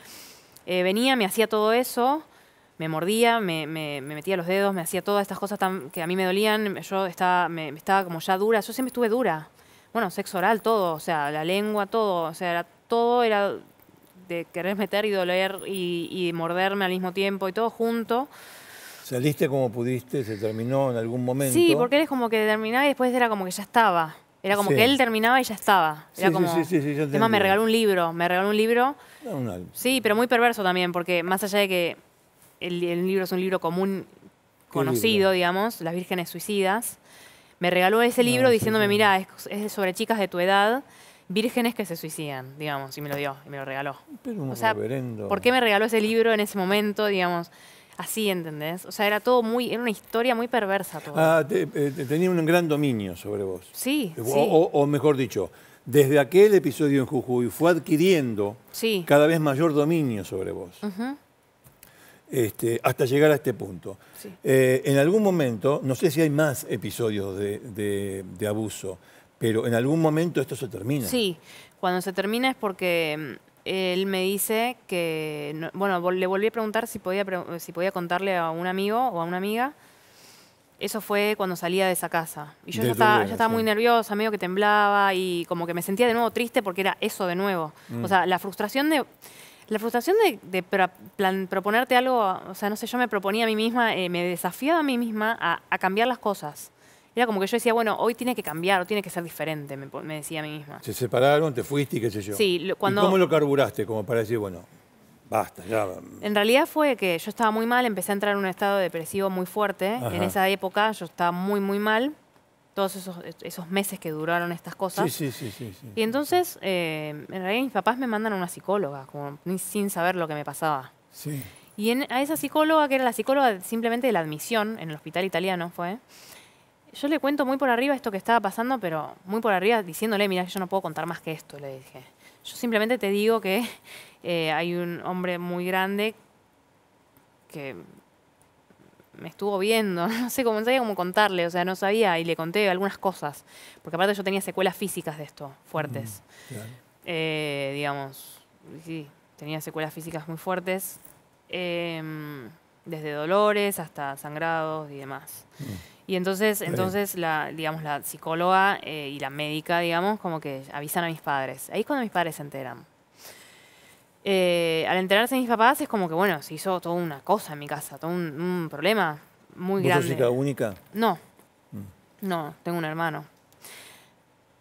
eh, venía, me hacía todo eso, me mordía, me, me- me metía los dedos, me hacía todas estas cosas tan, que a mí me dolían, yo estaba, me, estaba como ya dura, yo siempre estuve dura. Bueno, sexo oral, todo, o sea, la lengua, todo, o sea, era, todo era de querer meter y doler y, y morderme al mismo tiempo y todo junto. Saliste como pudiste, se terminó en algún momento. Sí, porque él es como que terminaba y después era como que ya estaba. Era como Sí. que él terminaba y ya estaba. Sí, Era sí, como, sí, sí, sí, yo Además, me regaló un libro. Me regaló un libro. No, una- Sí, pero muy perverso también, porque más allá de que el, el libro es un libro común, ¿Qué conocido, libro? digamos, Las Vírgenes Suicidas, Me regaló ese libro diciéndome, sí. mira, es, es sobre chicas de tu edad, vírgenes que se suicidan, digamos, y me lo dio, y me lo regaló. Pero un O sea, reverendo. ¿por qué me regaló ese libro en ese momento, digamos? Así, ¿entendés? O sea, era todo muy, era una historia muy perversa todo. Ah, te- eh, te- tenía un gran dominio sobre vos. sí, O, sí, o- o mejor dicho, desde aquel episodio en Jujuy fue adquiriendo sí. cada vez mayor dominio sobre vos, este, hasta llegar a este punto. sí. Eh, en algún momento, no sé si hay más episodios de, de- de abuso, pero en algún momento esto se termina. Sí, cuando se termina es porque mm, él me dice que, no- bueno, le volví a preguntar si podía, si podía contarle a un amigo o a una amiga. Eso fue cuando salía de esa casa. Y yo De ya estaba, ya muy nerviosa, medio que temblaba y como que me sentía de nuevo triste porque era eso de nuevo. Mm. O sea, la frustración de... La frustración de, de pra- plan- proponerte algo, o sea, no sé, yo me proponía a mí misma, eh, me desafiaba a mí misma a, a cambiar las cosas. Era como que yo decía, bueno, hoy tiene que cambiar, o tiene que ser diferente, me, decía a mí misma. Se separaron, te fuiste y qué sé yo. Sí, lo- cuando- ¿Y cómo lo carburaste? Como para decir, bueno, basta, ya. En realidad fue que yo estaba muy mal, empecé a entrar en un estado depresivo muy fuerte. Ajá. En esa época yo estaba muy, muy mal. Todos esos, esos meses que duraron estas cosas. Sí, sí, sí, sí. Y entonces, eh, en realidad mis papás me mandan a una psicóloga, como sin saber lo que me pasaba. Sí. Y en- a esa psicóloga, que era la psicóloga simplemente de la admisión en el hospital italiano, fue. Yo le cuento muy por arriba esto que estaba pasando, pero muy por arriba diciéndole, mira, yo no puedo contar más que esto, le dije. Yo simplemente te digo que eh, hay un hombre muy grande que me estuvo viendo, no sé cómo no sabía cómo contarle, o sea, no sabía y le conté algunas cosas, porque aparte yo tenía secuelas físicas de esto, fuertes. Claro. Eh, digamos, sí, tenía secuelas físicas muy fuertes, em, desde dolores hasta sangrados y demás. Y entonces, entonces la, digamos, la psicóloga eh, y la médica, digamos, como que avisan a mis padres. Ahí es cuando mis padres se enteran. Eh, al enterarse mis papás es como que, bueno, se hizo toda una cosa en mi casa, todo un, un problema muy ¿Vos grande. hija única? No, Mm. no, tengo un hermano.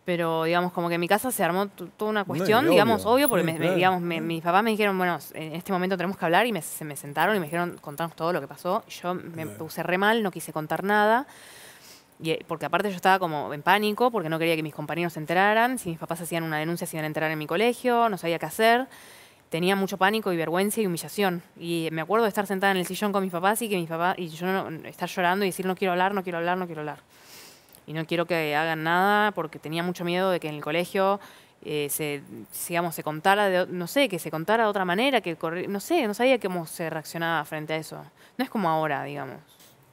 Pero, digamos, como que en mi casa se armó toda una No, cuestión, y digamos, obvio, obvio, porque sí, me- me- claro, digamos, me- mis papás me dijeron, bueno, en este momento tenemos que hablar y me, se me sentaron y me dijeron, contanos todo lo que pasó. Yo me Claro. puse re mal, no quise contar nada. Y, eh, porque aparte yo estaba como en pánico, porque no quería que mis compañeros se enteraran. Si mis papás hacían una denuncia, se iban a enterar en mi colegio, no sabía qué hacer. Tenía mucho pánico y vergüenza y humillación. Y me acuerdo de estar sentada en el sillón con mis papás y que mis papás, y yo no, estar llorando y decir no quiero hablar, no quiero hablar, no quiero hablar. Y no quiero que hagan nada porque tenía mucho miedo de que en el colegio eh, se, digamos, se contara, de, no sé, que se contara de otra manera, que corri- no sé, no sabía cómo se reaccionaba frente a eso. No es como ahora, digamos.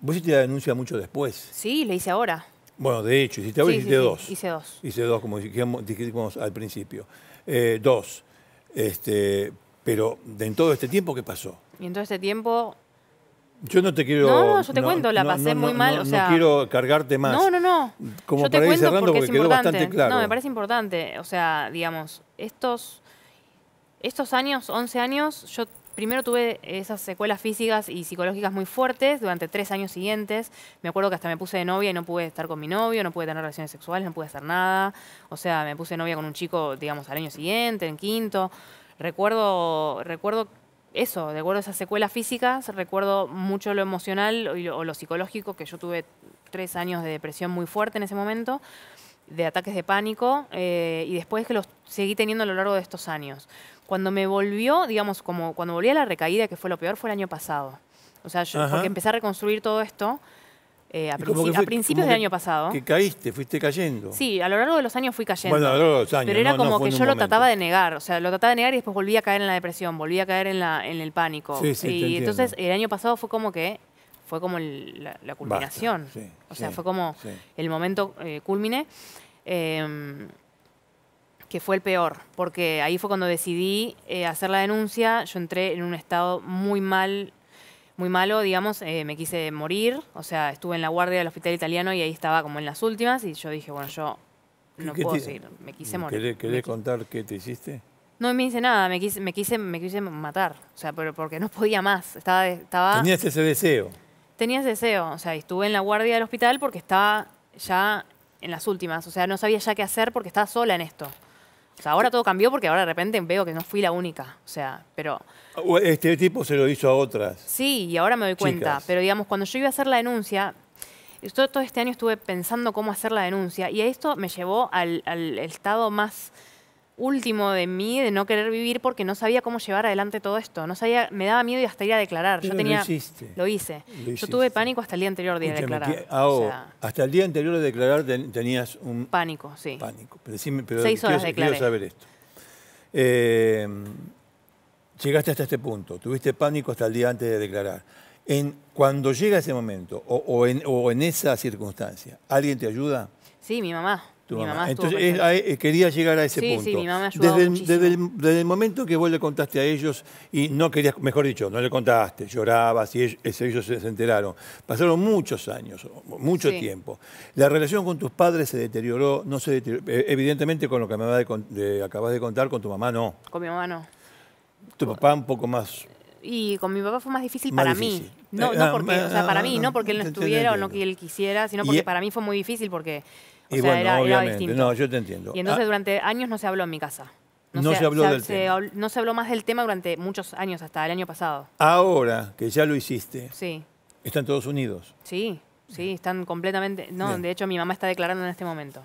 Vos hiciste la denuncia mucho después. Sí, le hice ahora. Bueno, de hecho, hiciste ahora Sí, hiciste sí, sí, dos. Hice dos. Hice dos, como dijimos, dijimos al principio. Eh, dos. Este, pero de- en todo este tiempo, ¿qué pasó? Y en todo este tiempo Yo no te quiero. No, yo te cuento, la pasé muy mal, no- quiero cargarte más. No, no, no. Como Yo te para ir cuento cerrando, porque, porque es quedó importante. bastante claro. No, me parece importante. O sea, digamos, estos, estos años, 11 años, yo primero tuve esas secuelas físicas y psicológicas muy fuertes durante tres años siguientes. Me acuerdo que hasta me puse de novia y no pude estar con mi novio, no pude tener relaciones sexuales, no pude hacer nada. O sea, me puse de novia con un chico, digamos, al año siguiente, en quinto. Recuerdo, recuerdo eso, recuerdo esas secuelas físicas, recuerdo mucho lo emocional o lo, psicológico, que yo tuve tres años de depresión muy fuerte en ese momento, de ataques de pánico, eh, y después que los seguí teniendo a lo largo de estos años. Cuando me volvió, digamos, como cuando volví a la recaída, que fue lo peor, fue el año pasado. O sea, yo, Ajá. porque empecé a reconstruir todo esto eh, a, Y como princi- que a fue- principios del año pasado. Que caíste, fuiste cayendo. Sí, a lo largo de los años fui cayendo. Bueno, a lo largo de los años, Pero era no- no como fue que yo lo momento. trataba de negar, o sea, lo trataba de negar y después volvía a caer en la depresión, volvía a caer en, la, en el pánico. Sí, sí, y entiendo. entonces el año pasado fue como que fue como el- la, la culminación. sí, o sea, sí, fue como sí. el momento eh, culmine, eh, que fue el peor, porque ahí fue cuando decidí eh, hacer la denuncia, yo entré en un estado muy mal, muy malo, digamos, eh, me quise morir, o sea, estuve en la guardia del hospital italiano y ahí estaba como en las últimas y yo dije, bueno, yo no ¿Qué puedo te- seguir, me quise morir. ¿Querés, contar qué te hiciste? no me hice nada, me quise, me quise, me quise matar. O sea, pero porque no podía más. Estaba, estaba, tenía, Tenías ese deseo. ese deseo. O sea, estuve en la guardia del hospital porque estaba ya en las últimas. O sea, no sabía ya qué hacer porque estaba sola en esto. O sea, ahora todo cambió porque ahora de repente veo que no fui la única. O sea, pero Este tipo se lo hizo a otras. sí, y ahora me doy cuenta. Chicas. Pero digamos, cuando yo iba a hacer la denuncia, Todo, todo este año estuve pensando cómo hacer la denuncia y esto me llevó al, al estado más último de mí de no querer vivir porque no sabía cómo llevar adelante todo esto. No sabía, me daba miedo y hasta ir a declarar. Yo tenía, lo, hiciste. lo hice. Yo tuve pánico hasta el día anterior de ir a declarar. hasta el día anterior de declarar tenías un pánico, sí. Pánico. Pero, pero Seis horas quiero, quiero saber esto. Eh, llegaste hasta este punto, tuviste pánico hasta el día antes de declarar. En, cuando llega ese momento o, en, o en esa circunstancia, ¿alguien te ayuda? Sí, mi mamá. Entonces eh, quería llegar a ese punto. Sí, mi mamá desde, el, desde, el, momento que vos le contaste a ellos y no querías, mejor dicho, no le contaste, llorabas y ellos, se, enteraron. Pasaron muchos años, mucho tiempo. La relación con tus padres se deterioró, no se eh, evidentemente con lo que me de, acabas de contar, con tu mamá no. Con mi mamá no. Tu papá un poco más y con mi papá fue más difícil para mí. No, no ah, porque, o sea, para mí, no porque él no estuviera o no que él quisiera, sino porque para mí fue muy difícil porque y bueno, era, obviamente. no, yo te entiendo. Y entonces ah. durante años no se habló en mi casa. No, se, habló del tema. no se habló más del tema durante muchos años, hasta el año pasado. Ahora que ya lo hiciste, sí. ¿están todos unidos? Sí, sí, están completamente... No, de hecho mi mamá está declarando en este momento.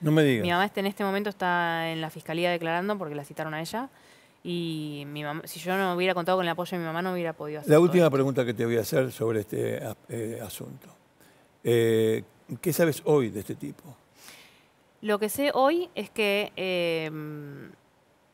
No me digas. Mi mamá en este momento está en la fiscalía declarando porque la citaron a ella. Y mi mamá, si yo no hubiera contado con el apoyo de mi mamá, no hubiera podido hacer La última pregunta que te voy a hacer sobre este eh, asunto. Eh, ¿Qué sabes hoy de este tipo? Lo que sé hoy es que em,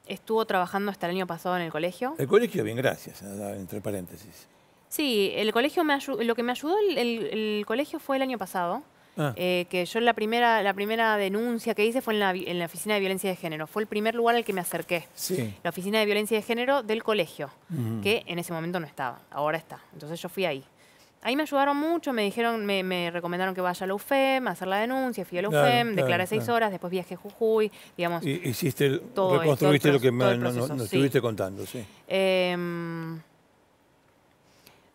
estuvo trabajando hasta el año pasado en el colegio. El colegio, bien, gracias, entre paréntesis. Sí, el colegio me lo que me ayudó el, colegio fue el año pasado. Ah. Eh, que yo la primera, la primera denuncia que hice fue en la, en la, oficina de violencia de género. Fue el primer lugar al que me acerqué. Sí. La oficina de violencia de género del colegio, que en ese momento no estaba, ahora está. Entonces yo fui ahí. Ahí me ayudaron mucho, me dijeron, me, recomendaron que vaya a la UFEM, a hacer la denuncia, fui a la UFEM, declaré seis horas, después viajé a Jujuy, digamos. Y hiciste, todo reconstruiste lo que me, estuviste contando, sí. Em,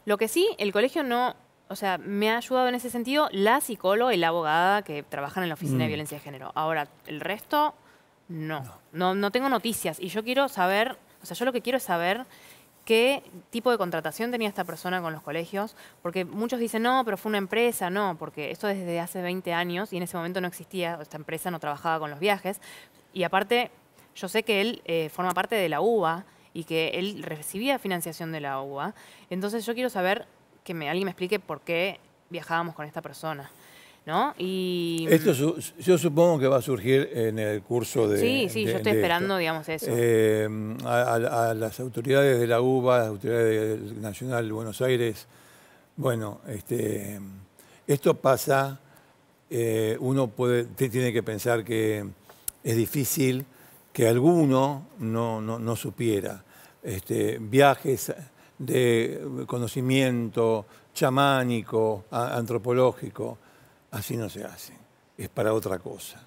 lo que sí, el colegio no, o sea, me ha ayudado en ese sentido la psicóloga y la abogada que trabajan en la oficina de mm. violencia de género. Ahora, el resto, no. no. No tengo noticias y yo quiero saber, o sea, yo lo que quiero es saber qué tipo de contratación tenía esta persona con los colegios, porque muchos dicen, no, pero fue una empresa, no, porque esto desde hace 20 años y en ese momento no existía, esta empresa no trabajaba con los viajes, y aparte, yo sé que él eh, forma parte de la UBA y que él recibía financiación de la UBA, entonces yo quiero saber que alguien me explique por qué viajábamos con esta persona. ¿No? Y, Esto yo supongo que va a surgir en el curso de... Sí, sí, yo estoy esperando, digamos, eso. Eh, a, las autoridades de la UBA, las autoridades Nacional de Buenos Aires, bueno, este, esto pasa, eh, uno puede, tiene que pensar que es difícil que alguno no, no, supiera. Este, viajes de conocimiento chamánico, antropológico, Así no se hace, es para otra cosa.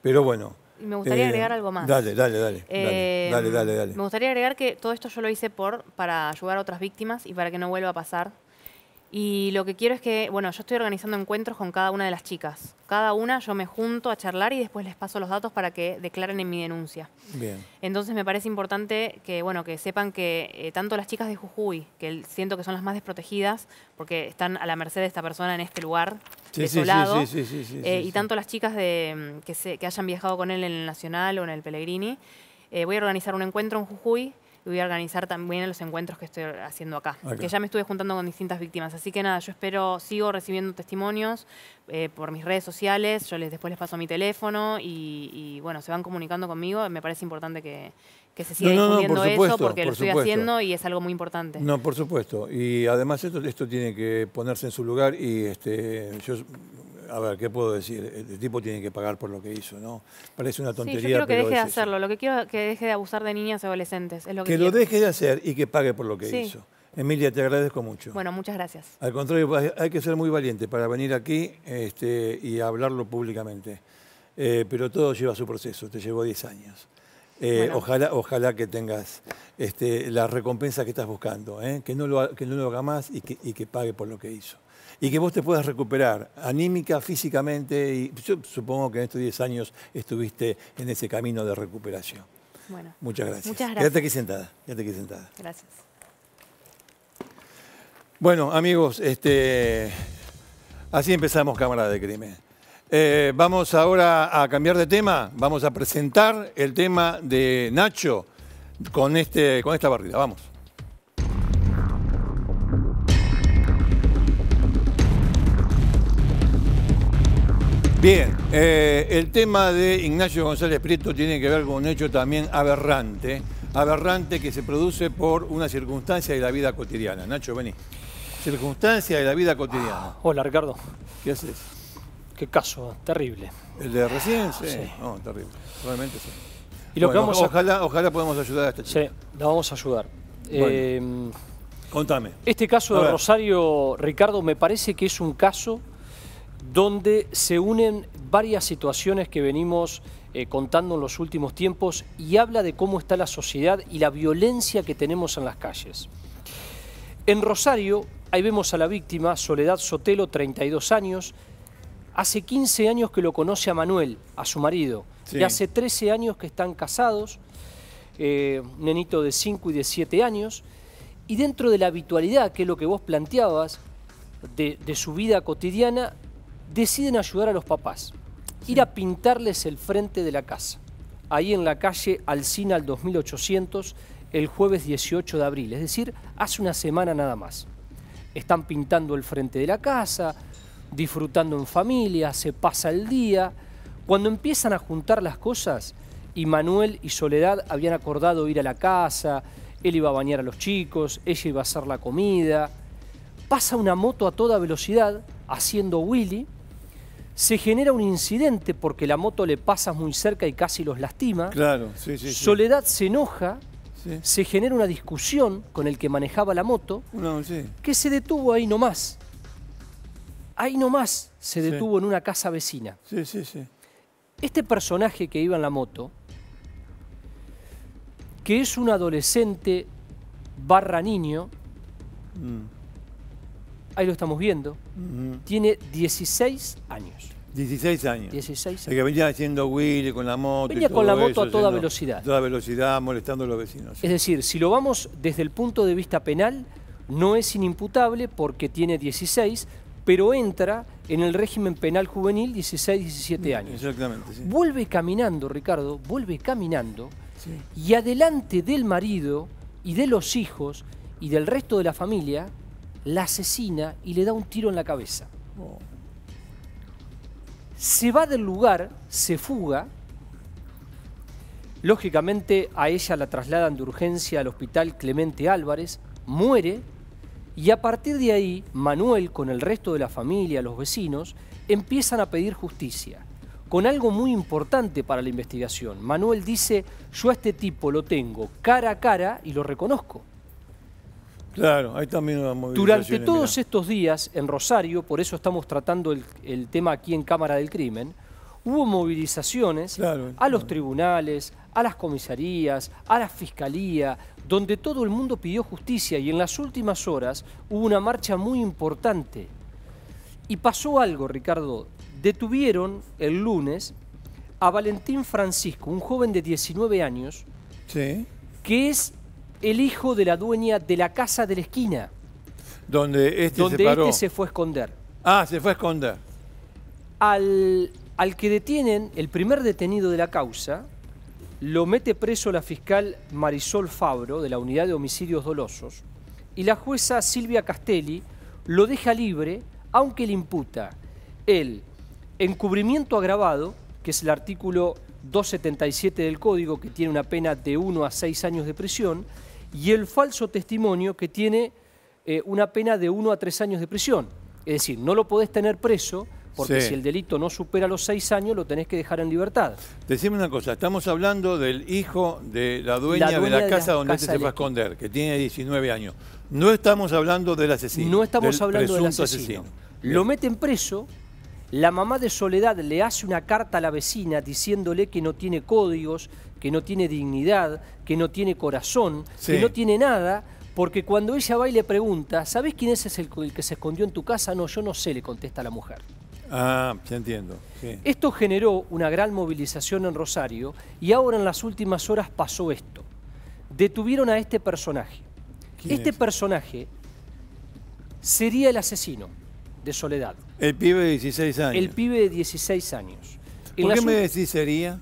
Pero bueno. Me gustaría eh, agregar algo más. Dale, dale, dale, eh, dale, dale, dale, Me gustaría agregar que todo esto yo lo hice por, para ayudar a otras víctimas y para que no vuelva a pasar. Y lo que quiero es que, bueno, yo estoy organizando encuentros con cada una de las chicas. Cada una yo me junto a charlar y después les paso los datos para que declaren en mi denuncia. Bien. Entonces me parece importante que, bueno, que sepan que eh, tanto las chicas de Jujuy, que siento que son las más desprotegidas, porque están a la merced de esta persona en este lugar desolado, y tanto las chicas de, mm, que, se, que hayan viajado con él en el Nacional o en el Pellegrini, eh, voy a organizar un encuentro en Jujuy voy a organizar también los encuentros que estoy haciendo acá, que ya me estuve juntando con distintas víctimas. Así que nada, yo espero, sigo recibiendo testimonios eh, por mis redes sociales, yo les después les paso mi teléfono y, bueno, se van comunicando conmigo. Me parece importante que, se siga difundiendo eso porque lo estoy haciendo y es algo muy importante. No, por supuesto. Y además esto, esto tiene que ponerse en su lugar y este, yo a ver, ¿qué puedo decir? El tipo tiene que pagar por lo que hizo, ¿no? Parece una tontería. Sí, yo quiero que deje de hacerlo. Lo que quiero es que deje de abusar de niñas y adolescentes. Es lo que, que lo deje de hacer y que pague por lo que hizo. Emilia, te agradezco mucho. Bueno, muchas gracias. Al contrario, hay que ser muy valiente para venir aquí este, y hablarlo públicamente. Eh, pero todo lleva su proceso, te llevó 10 años. Eh, ojalá, ojalá que tengas este, la recompensa que estás buscando, ¿eh? que, no lo, que no lo haga más y que, y que pague por lo que hizo y que vos te puedas recuperar anímica, físicamente, y yo supongo que en estos 10 años estuviste en ese camino de recuperación. Bueno, muchas gracias. Muchas gracias. Quédate aquí sentada, quédate aquí sentada. Gracias. Bueno, amigos, este, Así empezamos Cámara de Crimen. Eh, vamos ahora a cambiar de tema. Vamos a presentar el tema de Nacho con, este, con esta barrida. Vamos. Bien, eh, el tema de Ignacio González Prieto tiene que ver con un hecho también aberrante, aberrante que se produce por una circunstancia de la vida cotidiana. Nacho, vení. Circunstancia de la vida cotidiana. Hola, Ricardo. ¿Qué haces? Qué caso, terrible. ¿El de recién? Sí. Sí. No, terrible. Realmente sí. Y lo que Bueno, vamos a- ojalá, ojalá podamos ayudar a esta chica. Sí, la vamos a ayudar. Eh, Contame. este caso de. Rosario, Ricardo, me parece que es un caso donde se unen varias situaciones que venimos eh, contando en los últimos tiempos y habla de cómo está la sociedad y la violencia que tenemos en las calles. En Rosario, ahí vemos a la víctima, Soledad Sotelo, 32 años. Hace 15 años que lo conoce a Manuel, a su marido. Sí. Y hace 13 años que están casados, eh, un nenito de 5 y de 7 años. Y dentro de la habitualidad, que es lo que vos planteabas, de, de su vida cotidiana, deciden ayudar a los papás. Ir a pintarles el frente de la casa. Ahí en la calle Alcina al 2800, el jueves 18 de abril. Es decir, hace una semana nada más. Están pintando el frente de la casa, disfrutando en familia, se pasa el día. Cuando empiezan a juntar las cosas, y Manuel y Soledad habían acordado ir a la casa, él iba a bañar a los chicos, ella iba a hacer la comida, pasa una moto a toda velocidad haciendo Willy, se genera un incidente porque la moto le pasa muy cerca y casi los lastima. Claro, sí, sí. sí. Soledad se enoja, Sí. se genera una discusión con el que manejaba la moto No, sí. que se detuvo ahí nomás. Ahí nomás se Sí. detuvo en una casa vecina. Sí, sí, sí. Este personaje que iba en la moto, que es un adolescente barra niño, Mm. ahí lo estamos viendo, Mhm. tiene 16 años. 16 años. 16 El que venía haciendo Willy con la moto. y Venía con la moto a toda velocidad. A toda velocidad, molestando a los vecinos. sí. Es decir, si lo vamos desde el punto de vista penal, no es inimputable porque tiene 16, pero entra en el régimen penal juvenil 16, 17 años. Exactamente, sí. Vuelve caminando, Ricardo, vuelve caminando Sí. y adelante del marido y de los hijos y del resto de la familia, la asesina y le da un tiro en la cabeza. Oh. Se va del lugar, se fuga. Lógicamente a ella la trasladan de urgencia al hospital Clemente Álvarez, muere y a partir de ahí Manuel con el resto de la familia, los vecinos, empiezan a pedir justicia. Con algo muy importante para la investigación. Manuel dice, yo a este tipo lo tengo cara a cara y lo reconozco. Claro, hay también una. Durante todos estos días en Rosario, por eso estamos tratando el, el tema aquí en Cámara del Crimen, hubo movilizaciones Claro, a los claro. tribunales, a las comisarías, a la fiscalía, donde todo el mundo pidió justicia y en las últimas horas hubo una marcha muy importante. Y pasó algo, Ricardo. Detuvieron el lunes a Valentín Francisco, un joven de 19 años, Sí. que es el hijo de la dueña de la casa de la esquina Donde este donde se paró. este se fue a esconder. Ah, se fue a esconder. Al, al que detienen, el primer detenido de la causa, lo mete preso la fiscal Marisol Fabro, de la Unidad de Homicidios Dolosos, y la jueza Silvia Castelli lo deja libre, aunque le imputa el encubrimiento agravado, que es el artículo 277 del Código, que tiene una pena de 1 a 6 años de prisión, y el falso testimonio, que tiene eh, una pena de 1 a 3 años de prisión. Es decir, no lo podés tener preso, porque Sí. si el delito no supera los 6 años, lo tenés que dejar en libertad. Decime una cosa, estamos hablando del hijo de la dueña, La dueña de la de la casa donde casa este se fue a esconder, que tiene 19 años. No estamos hablando del asesino. No estamos del hablando del asesino. Bien. Lo meten preso. La mamá de Soledad le hace una carta a la vecina diciéndole que no tiene códigos, que no tiene dignidad, que no tiene corazón, Sí. que no tiene nada, porque cuando ella va y le pregunta, ¿sabés quién es el que se escondió en tu casa? No, yo no sé, le contesta la mujer. Ah, ya entiendo. sí. Esto generó una gran movilización en Rosario y ahora en las últimas horas pasó esto. Detuvieron a este personaje. ¿Quién Este es? personaje sería el asesino. de Soledad. El pibe de 16 años. El pibe de 16 años. En ¿Por qué me decís sería?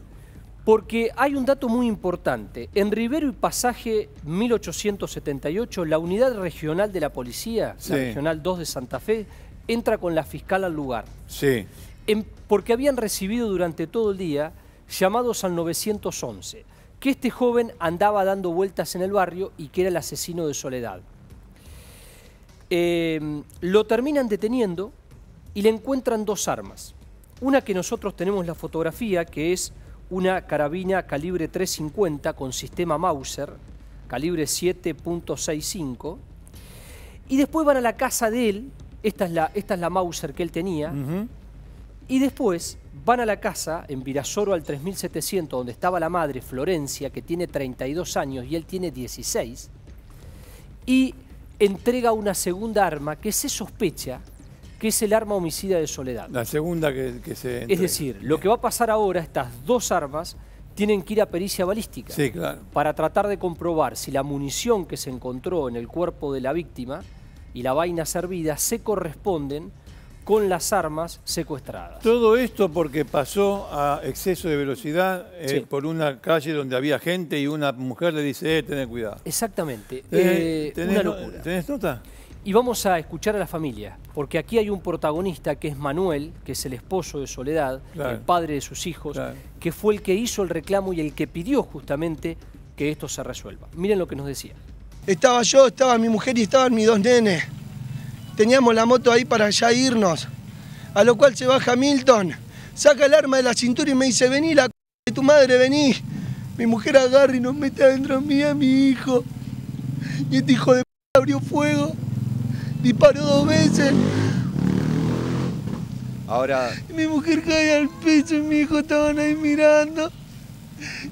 Porque hay un dato muy importante. En Rivero y Pasaje 1878, la unidad regional de la policía, Sí. la regional 2 de Santa Fe, entra con la fiscal al lugar. Sí. En- porque habían recibido durante todo el día llamados al 911, que este joven andaba dando vueltas en el barrio y que era el asesino de Soledad. Eh, lo terminan deteniendo y le encuentran dos armas. Una que nosotros tenemos la fotografía, que es una carabina calibre 350 con sistema Mauser, calibre 7.65. Y después van a la casa de él, esta es la, esta es la Mauser que él tenía, y después van a la casa en Virasoro al 3700, donde estaba la madre, Florencia, que tiene 32 años y él tiene 16, y entrega una segunda arma que se sospecha que es el arma homicida de Soledad. La segunda que, que se. Es entrega. decir, lo que va a pasar ahora, estas dos armas tienen que ir a pericia balística Sí, claro. para tratar de comprobar si la munición que se encontró en el cuerpo de la víctima y la vaina servida se corresponden con las armas secuestradas. Todo esto porque pasó a exceso de velocidad eh, Sí. por una calle donde había gente y una mujer le dice, eh, tened cuidado. Exactamente, ¿Tenés, eh, tenés una locura. tenés nota? Y vamos a escuchar a la familia, porque aquí hay un protagonista que es Manuel, que es el esposo de Soledad, Claro. el padre de sus hijos, Claro. que fue el que hizo el reclamo y el que pidió justamente que esto se resuelva. Miren lo que nos decía. Estaba yo, estaba mi mujer y estaban mis dos nenes. Teníamos la moto ahí para ya irnos. A lo cual se baja Milton, saca el arma de la cintura y me dice, vení la c de tu madre, vení. Mi mujer agarra y nos mete adentro a mí y a mi hijo. Y este hijo de p abrió fuego, disparó dos veces. Ahora, Y mi mujer cae al piso y mi hijo estaban ahí mirando.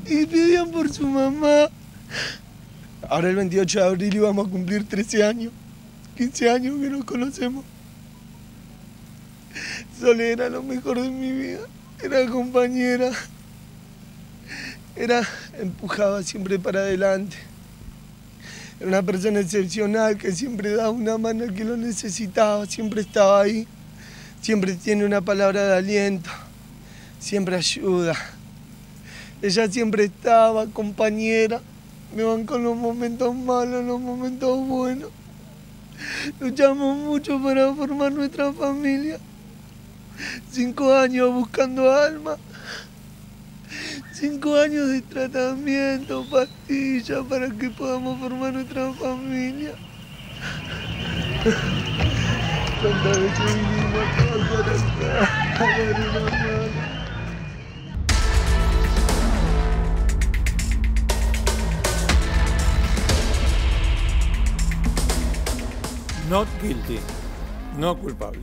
Y pedían por su mamá. Ahora el 28 de abril íbamos a cumplir 13 años. 15 años que nos conocemos. Sole era lo mejor de mi vida. Era compañera. Era empujaba siempre para adelante. Era una persona excepcional que siempre daba una mano al que lo necesitaba. Siempre estaba ahí. Siempre tiene una palabra de aliento. Siempre ayuda. Ella siempre estaba, compañera. Me van con los momentos malos, los momentos buenos. Luchamos mucho para formar nuestra familia. Cinco años buscando alma. Cinco años de tratamiento, pastillas para que podamos formar nuestra familia. Veces vinimos acá para acá, a Not guilty. No culpable.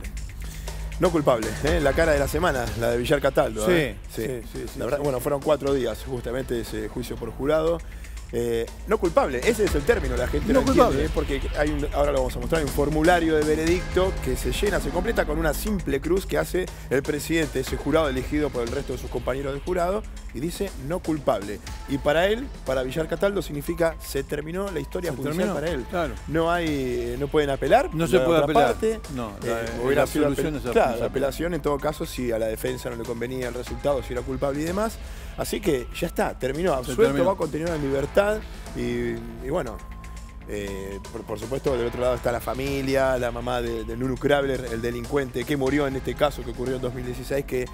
no culpable, ¿eh? la cara de la semana, la de Villar Cataldo. Sí, ¿eh? sí, sí, sí, La verdad, sí. Bueno, fueron cuatro días justamente ese juicio por jurado. Eh, no culpable, ese es el término, la gente No culpable. ¿eh? porque hay un- ahora lo vamos a mostrar, hay un formulario de veredicto que se llena, se completa con una simple cruz que hace el presidente, ese jurado elegido por el resto de sus compañeros del jurado, y dice no culpable. Y para él, para Villar Cataldo, significa se terminó la historia Se judicial terminó, para él. claro. No hay, no pueden apelar. No se puede apelar. parte. No, Eh, la- apel- es la- claro, apelación en todo caso si a la defensa no le convenía el resultado, si era culpable y demás. Así que ya está, terminó, absuelto, terminó. va a continuar en libertad y, y bueno. eh, por, por supuesto, del otro lado está la familia, la mamá de, de Nunu Krabler, el delincuente que murió en este caso que ocurrió en 2016, que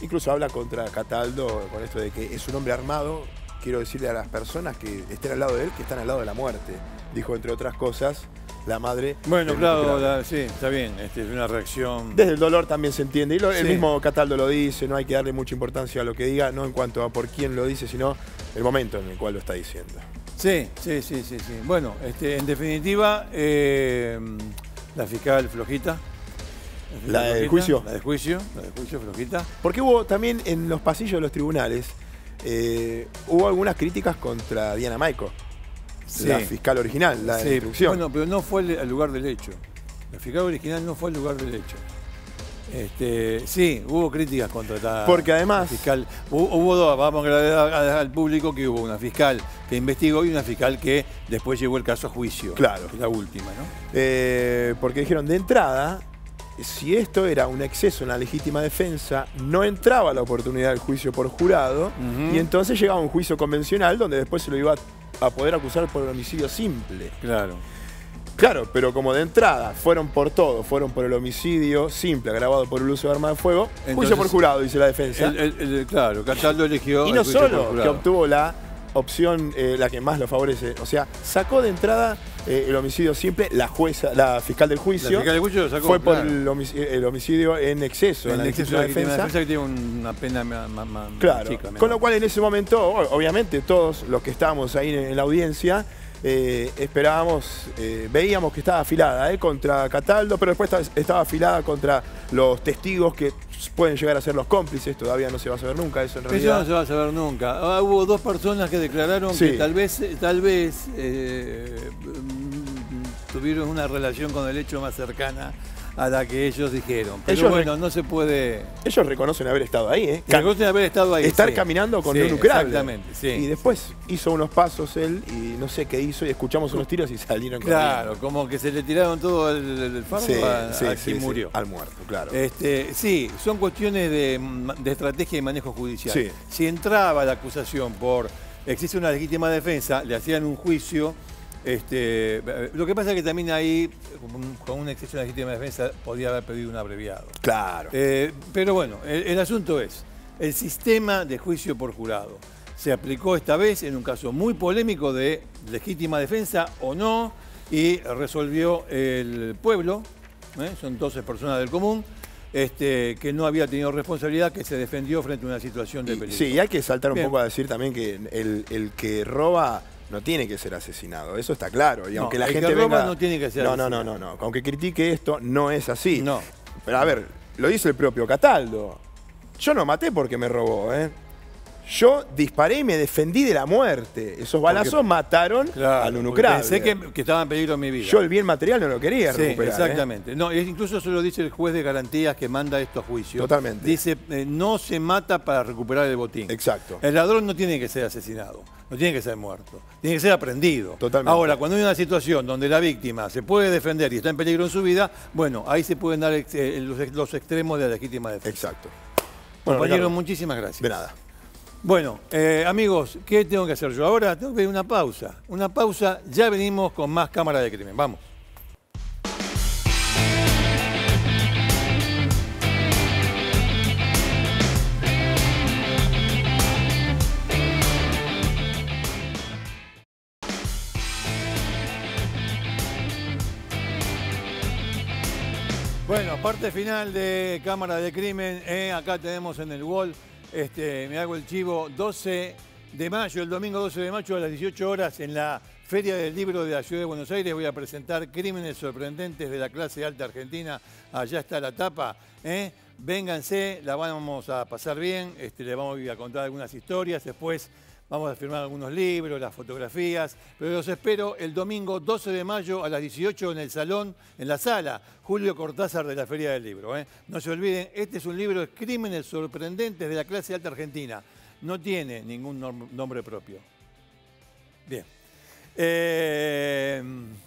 incluso habla contra Cataldo con esto de que es un hombre armado. Quiero decirle a las personas que estén al lado de él que están al lado de la muerte. Dijo, entre otras cosas, la madre. Bueno, de claro, la- sí, está bien. Este, es una reacción. Desde el dolor también se entiende. Y lo- el mismo Cataldo lo dice, no hay que darle mucha importancia a lo que diga, no en cuanto a por quién lo dice, sino el momento en el cual lo está diciendo. Sí, sí, sí, sí, sí. Bueno, este, en definitiva, eh, la fiscal flojita. ¿La del flojita, juicio? La del juicio, la del juicio flojita. Porque hubo también en los pasillos de los tribunales, eh, hubo algunas críticas contra Diana Maico, Sí. la fiscal original, la de Sí, instrucción. Bueno, pero no fue el lugar del hecho. La fiscal original no fue el lugar del hecho. Este, sí, hubo críticas contra esta Porque además- fiscal. Hubo, hubo dos, vamos a aclarar al público que hubo una fiscal que investigó y una fiscal que después llevó el caso a juicio. Claro. que es la última, ¿no? Eh, porque dijeron de entrada, si esto era un exceso en la legítima defensa, no entraba la oportunidad del juicio por jurado y entonces llegaba un juicio convencional donde después se lo iba a poder acusar por homicidio simple. Claro. Claro, pero como de entrada fueron por todo, fueron por el homicidio simple agravado por el uso de arma de fuego, juicio Entonces, por jurado, dice la defensa. El- el- el- claro, Cataldo eligió. y el no juicio por solo que obtuvo la opción, eh, la que más lo favorece, o sea, sacó de entrada eh, el homicidio simple, la jueza, la fiscal del juicio, La fiscal del juicio lo sacó, fue por claro. el, homicidio, el homicidio en exceso, en En la exceso de legítima defensa. defensa que tiene una pena ma- ma- Claro, chica. con lo cual en ese momento, obviamente todos los que estábamos ahí en, en la audiencia, eh, esperábamos, eh, veíamos que estaba afilada eh, contra Cataldo, pero después esta- estaba afilada contra los testigos que pueden llegar a ser los cómplices, todavía no se va a saber nunca eso en Eso realidad. no se va a saber nunca. Ah, hubo dos personas que declararon Sí. que tal vez, tal vez mm, tuvieron una relación con el hecho más cercana a la que ellos dijeron. Pero Ellos bueno, no se puede. Ellos reconocen haber estado ahí, ¿eh? Reconocen haber estado ahí. Estar sí. caminando con Sí, un Crable. Exactamente, sí. Y después hizo unos pasos él y no sé qué hizo y escuchamos unos tiros y salieron Claro, como que se le tiraron todo el, el, corriendo. a, quien murió. Al muerto, claro. Este, sí, son cuestiones de, de estrategia y manejo judicial. Si entraba la acusación por existe una legítima defensa, le hacían un juicio. Este, lo que pasa es que también ahí, con- un exceso de legítima defensa, podía haber pedido un abreviado. claro. Eh, pero bueno, el, el asunto es, el sistema de juicio por jurado se aplicó esta vez en un caso muy polémico de legítima defensa o no, y resolvió el pueblo, ¿eh? son 12 personas del común, este, que no había tenido responsabilidad, que se defendió frente a una situación de peligro. sí, y hay que saltar un Bien. poco a decir también que el, el que roba no tiene que ser asesinado, eso está claro. Y No, aunque la que gente venga- no tiene que ser No, no, no, no, no. Aunque critique esto, no es así. No. Pero a ver, lo dice el propio Cataldo. Yo no maté porque me robó, ¿eh? Yo disparé y me defendí de la muerte. Esos balazos mataron Claro, a Nunu porque Crable. Pensé que, que estaba en peligro mi vida. Yo el bien material no lo quería Sí, recuperar. ¿eh? exactamente. No, es- incluso eso lo dice el juez de garantías que manda esto a juicio. Totalmente. Dice, eh, no se mata para recuperar el botín. Exacto. El ladrón no tiene que ser asesinado, no tiene que ser muerto, tiene que ser aprendido. Totalmente. Ahora, cuando hay una situación donde la víctima se puede defender y está en peligro en su vida, bueno, ahí se pueden dar eh, los, ex- los extremos de la legítima defensa. Exacto. Bueno, Compañero, Ricardo, muchísimas gracias. de nada. Bueno, eh, amigos, ¿qué tengo que hacer yo ahora? Tengo que pedir una pausa. Una pausa, ya venimos con más cámara de crimen. Vamos. Bueno, parte final de Cámara de Crimen. eh, acá tenemos en el wall, este, me hago el chivo, 12 de mayo, el domingo 12 de mayo a las 18 horas en la Feria del Libro de la Ciudad de Buenos Aires. Voy a presentar crímenes sorprendentes de la clase alta argentina. Allá está la tapa. ¿eh? Vénganse, la vamos a pasar bien. Este, le vamos a contar algunas historias. Después Vamos a firmar algunos libros, las fotografías, pero los espero el domingo 12 de mayo a las 18 en el salón, en la sala, Julio Cortázar de la Feria del Libro. ¿eh? No se olviden, este es un libro de crímenes sorprendentes de la clase alta argentina. No tiene ningún nom- nombre propio. Bien. Eh,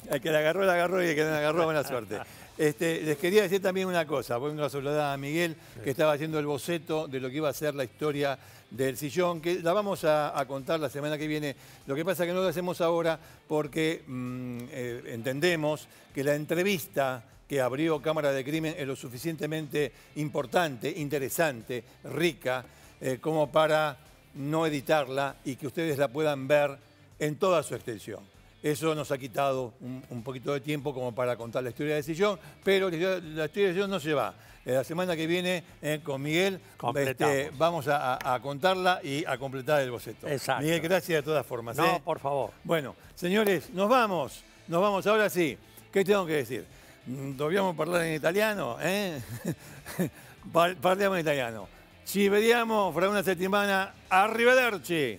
el que la agarró, la agarró y el que no la agarró, buena suerte. Este, les quería decir también una cosa, porque una saludada a Miguel, que estaba haciendo el boceto de lo que iba a ser la historia del sillón, que la vamos a, contar la semana que viene. Lo que pasa es que no lo hacemos ahora porque mm, eh, entendemos que la entrevista que abrió Cámara de Crimen es lo suficientemente importante, interesante, rica, eh, como para no editarla y que ustedes la puedan ver en toda su extensión. Eso nos ha quitado un, un poquito de tiempo como para contar la historia del sillón, pero la historia del sillón no se va. Eh, La semana que viene eh, con Miguel este, vamos a, contarla y a completar el boceto. Exacto. Miguel, gracias de todas formas. No, ¿eh? por favor. Bueno, señores, nos vamos. Nos vamos ahora sí. ¿Qué tengo que decir? Mm, Dobbiamo parlare in italiano? Eh? Par- parliamo in italiano. Ci vediamo fra una settimana. Arrivederci.